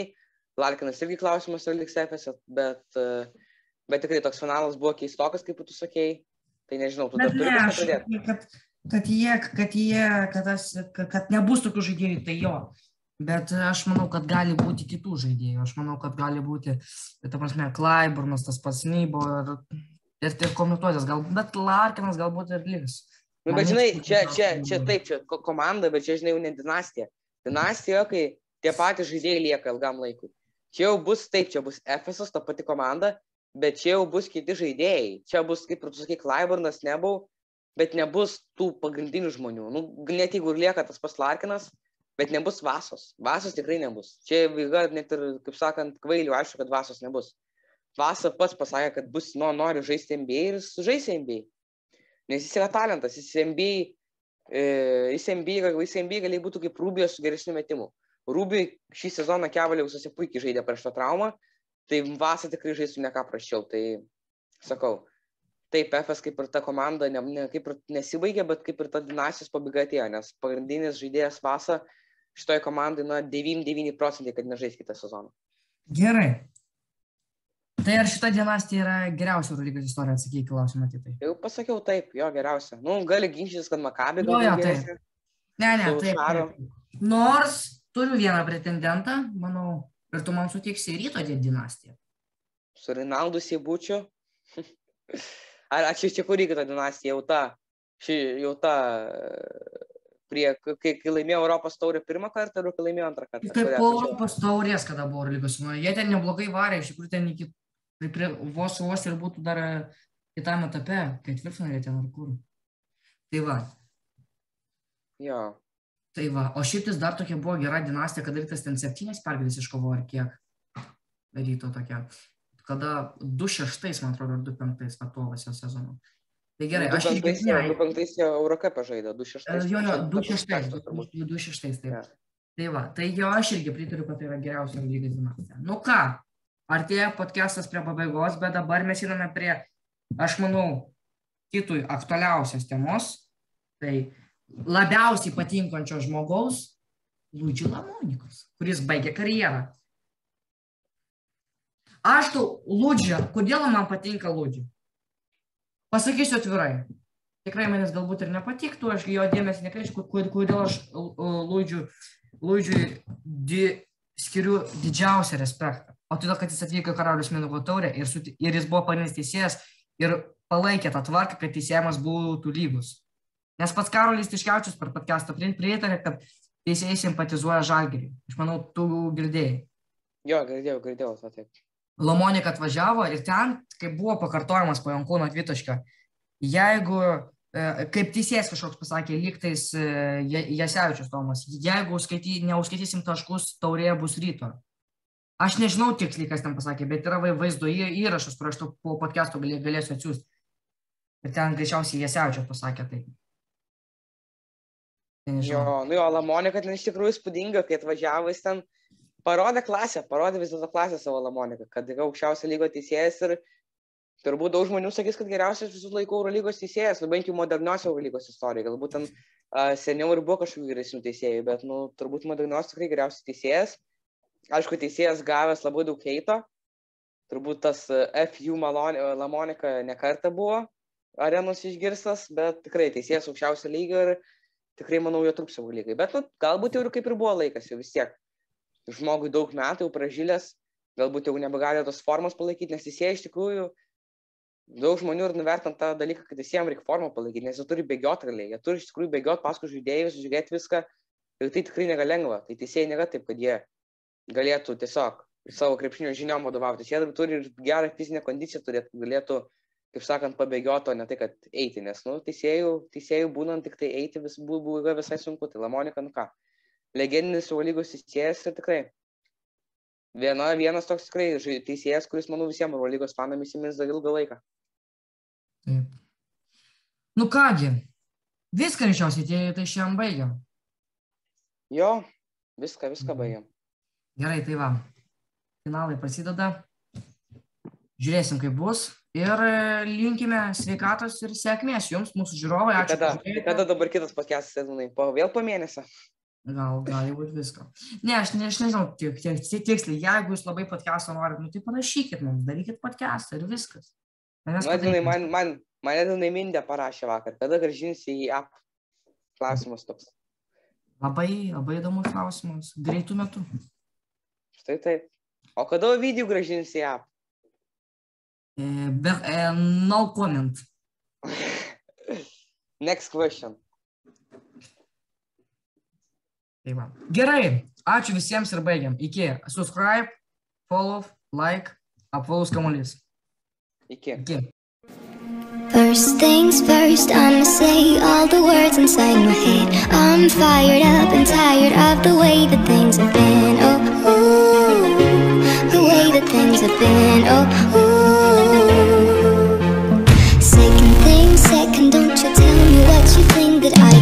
Larkinas irgi klausimas ar liks Efesas, bet, e, bet tikrai toks finalas buvo keistokas, kaip tu sakėjai. Tai nežinau, tu dar turi ne, kažką pridėti. kad, kad jie, kad jie, kad, tas, kad, nebus tokių žaidėjų, tai jo. Bet aš manau, kad gali būti kitų žaidėjų. Aš manau, kad gali būti, ta prasme, Klaiburnas, tas pats Nybo ir, ir, ir komituotis. Gal, bet Larkinas galbūt ir liks. Nu, Man bet žinai, čia, čia, čia taip, čia ko- komanda, bet čia, žinai, jau ne dinastija. Dinastija, kai tie patys žaidėjai lieka ilgam laikui. Čia jau bus taip, čia bus Efesas, ta pati komanda, bet čia jau bus kiti žaidėjai. Čia bus, kaip ir tu sakai, Klaiburnas nebau, bet nebus tų pagrindinių žmonių. Nu, net jeigu ir lieka tas pas Larkinas, bet nebus Vasos. Vasos tikrai nebus. Čia vyga net ir, kaip sakant, kvailių, aišku, kad Vasos nebus. Vasa pats pasakė, kad bus, nu, nori žaisti NBA ir jis žais NBA. Nes jis yra talentas, jis NBA, e, jis NBA, jis NBA galėjo būti kaip Rubijos su geresniu metimu. Rubijai šį sezoną Kevaliausuose puikiai žaidė prieš tą traumą, tai Vasa tikrai žaistų ne ką prašiau. Tai sakau, taip, FS kaip ir ta komanda ne, ne, kaip ir nesibaigė, bet kaip ir ta dinastijos pabaiga atėjo, nes pagrindinis žaidėjas Vasa šitoje komandai, na, 99 procentai, kad nežais kitą sezoną. Gerai. Tai ar šita dinastija yra geriausia Eurolygos istorija, atsakyk į klausimą tai. Jau pasakiau taip, jo geriausia. Nu, gali ginčytis, kad Makabė Jo, jo, gal taip. Ne, ne, taip, taip. Nors turiu vieną pretendentą, manau, ir tu man sutiksi ryto di- dinastiją. su Rinaldu Siebučiu. Ar, čia kur reikia ta dinastija, jau ta, ši, jau ta, prie, kai, kai laimėjo Europos taurę pirmą kartą, ar kai laimėjo antrą kartą? Kurią po Europos taurės, kada buvo Eurolygos, nu, jie ten neblogai varė, iš tikrųjų ten iki, prie, prie, vos vos ir būtų dar kitam etape, ketvirtfinalė ten ar kur. Tai va, Jo, tai va, o šitis dar tokia buvo gera dinastija, kada rytas ten septynės pergalės iškovojo ar kiek. Ryto tokia. Kada 2-6, man atrodo, ar 2-5 atovasio sezono. Tai gerai, aš ne, 2-5 Euroką pažaidė, 2-6. E, Jo, jo, 2-6, turbūt. 2-6, taip. Jo. Tai va, tai jo, aš irgi pritariu, kad tai yra geriausia lygos dinastija. Nu ką, artėja podcastas prie pabaigos, bet dabar mes einame prie, aš manau, kitui aktualiausios temos. Tai labiausiai patinkančio žmogaus Lūdžių Lamonikos, kuris baigė karjerą. Aš tau, Lūdžią, kodėl man patinka Lūdžių? Pasakysiu atvirai. tikrai manęs galbūt ir nepatiktų, aš jo dėmesį nekreičiu, kodėl aš Lūdžiui, Lūdžiui di, skiriu didžiausią respektą. O todėl, kad jis atvyko karalius Minugo taurę ir, ir jis buvo pagrindinis teisėjas ir palaikė tą tvarką, kad teisėjimas būtų lygus. Nes pats Karolis Tiškiaučius per podcastą pritarė, kad teisėjai simpatizuoja žalgirį. Aš manau, tu girdėjai. Jo, girdėjau, girdėjau tą taip. Lamonika atvažiavo ir ten, kai buvo pakartojamas po Jankūno dvitaškio, jeigu, e, kaip teisėjas kažkoks pasakė, lygtais e, Jasevičius Tomas, jeigu skaity, neuskaitysim taškus, taurė bus ryto. Aš nežinau tiksliai, kas ten pasakė, bet yra vaizdo įrašas, kur aš po podcast'o galėsiu atsiųsti. Ir ten greičiausiai Jasevičius pasakė taip. Jo, nu jo, Lamonika ten iš tikrųjų spūdinga, kai atvažiavo jis ten parodė klasę, parodė vis dėlto klasę savo Lamonika, kad yra aukščiausio lygo teisėjas ir turbūt daug žmonių sakys, kad geriausias visų laikų Eurolygos teisėjas, nu bent jau modernios Eurolygos istorijoje, galbūt ten uh, seniau ir buvo kažkokių geresnių teisėjų, bet nu, turbūt modernios tikrai geriausias teisėjas. Aišku, teisėjas gavęs labai daug keito, turbūt tas FU Malonė, Lamonika nekarta buvo arenos išgirstas, bet tikrai teisėjas aukščiausio lygio ir tikrai manau, jo truks savo lygai. Bet nu, galbūt jau ir kaip ir buvo laikas, jau vis tiek. Žmogui daug metų jau pražylęs, galbūt jau nebegali tos formos palaikyti, nes jis iš tikrųjų daug žmonių ir nuvertant tą dalyką, kad visiems reikia formą palaikyti, nes jie turi bėgioti realiai, jie turi iš tikrųjų bėgioti paskui žaidėjus, žiūrėti viską ir tai tikrai nėra lengva. Tai teisėjai nėra taip, kad jie galėtų tiesiog savo krepšinio žiniom vadovautis, jie turi ir gerą fizinę kondiciją turėti, galėtų kaip sakant, pabėgioti, o ne tai, kad eiti, nes, nu, teisėjų, teisėjų būnant tik tai eiti vis buvo visai sunku, tai Lamonika, nu ką, legendinis savo lygos teisėjas ir tikrai viena, vienas toks tikrai teisėjas, kuris, manau, visiems Euro lygos fanam įsimins dar ilgą laiką. Taip. Nu kągi, viską greičiausiai, tai, tai šiandien baigiam. Jo, viską, viską mhm. baigiam. Gerai, tai va. Finalai prasideda. Žiūrėsim, kaip bus. Ir e, linkime sveikatos ir sėkmės jums, mūsų žiūrovai. Ačiū. Kada, kada dabar kitas pakestas sezonai? Po, vėl po mėnesio? Gal, gali būti visko. Ne, aš, ne, aš nežinau tiek, tiek, tiek, tiksliai. Jeigu jūs labai podcast'o norit, nu tai parašykit mums, darykit podcast'ą ir viskas. Man, man, man, man Edinai Mindė parašė vakar, kada gražinsi į app. Klausimas toks. Labai, labai įdomus klausimas. Greitų metų. Štai taip. O kada video gražinsi į app? But, uh, no comment. Next question. Tai va. Gerai, ačiū visiems ir baigiam. Iki. Subscribe, follow, like, apvalus kamuolys. Iki. Iki. First things first, I'ma say all the words inside my head I'm fired up and tired of the way that things have been Oh, ooh, the way that things have been Oh, ooh Second thing, second, don't you tell me what you think that I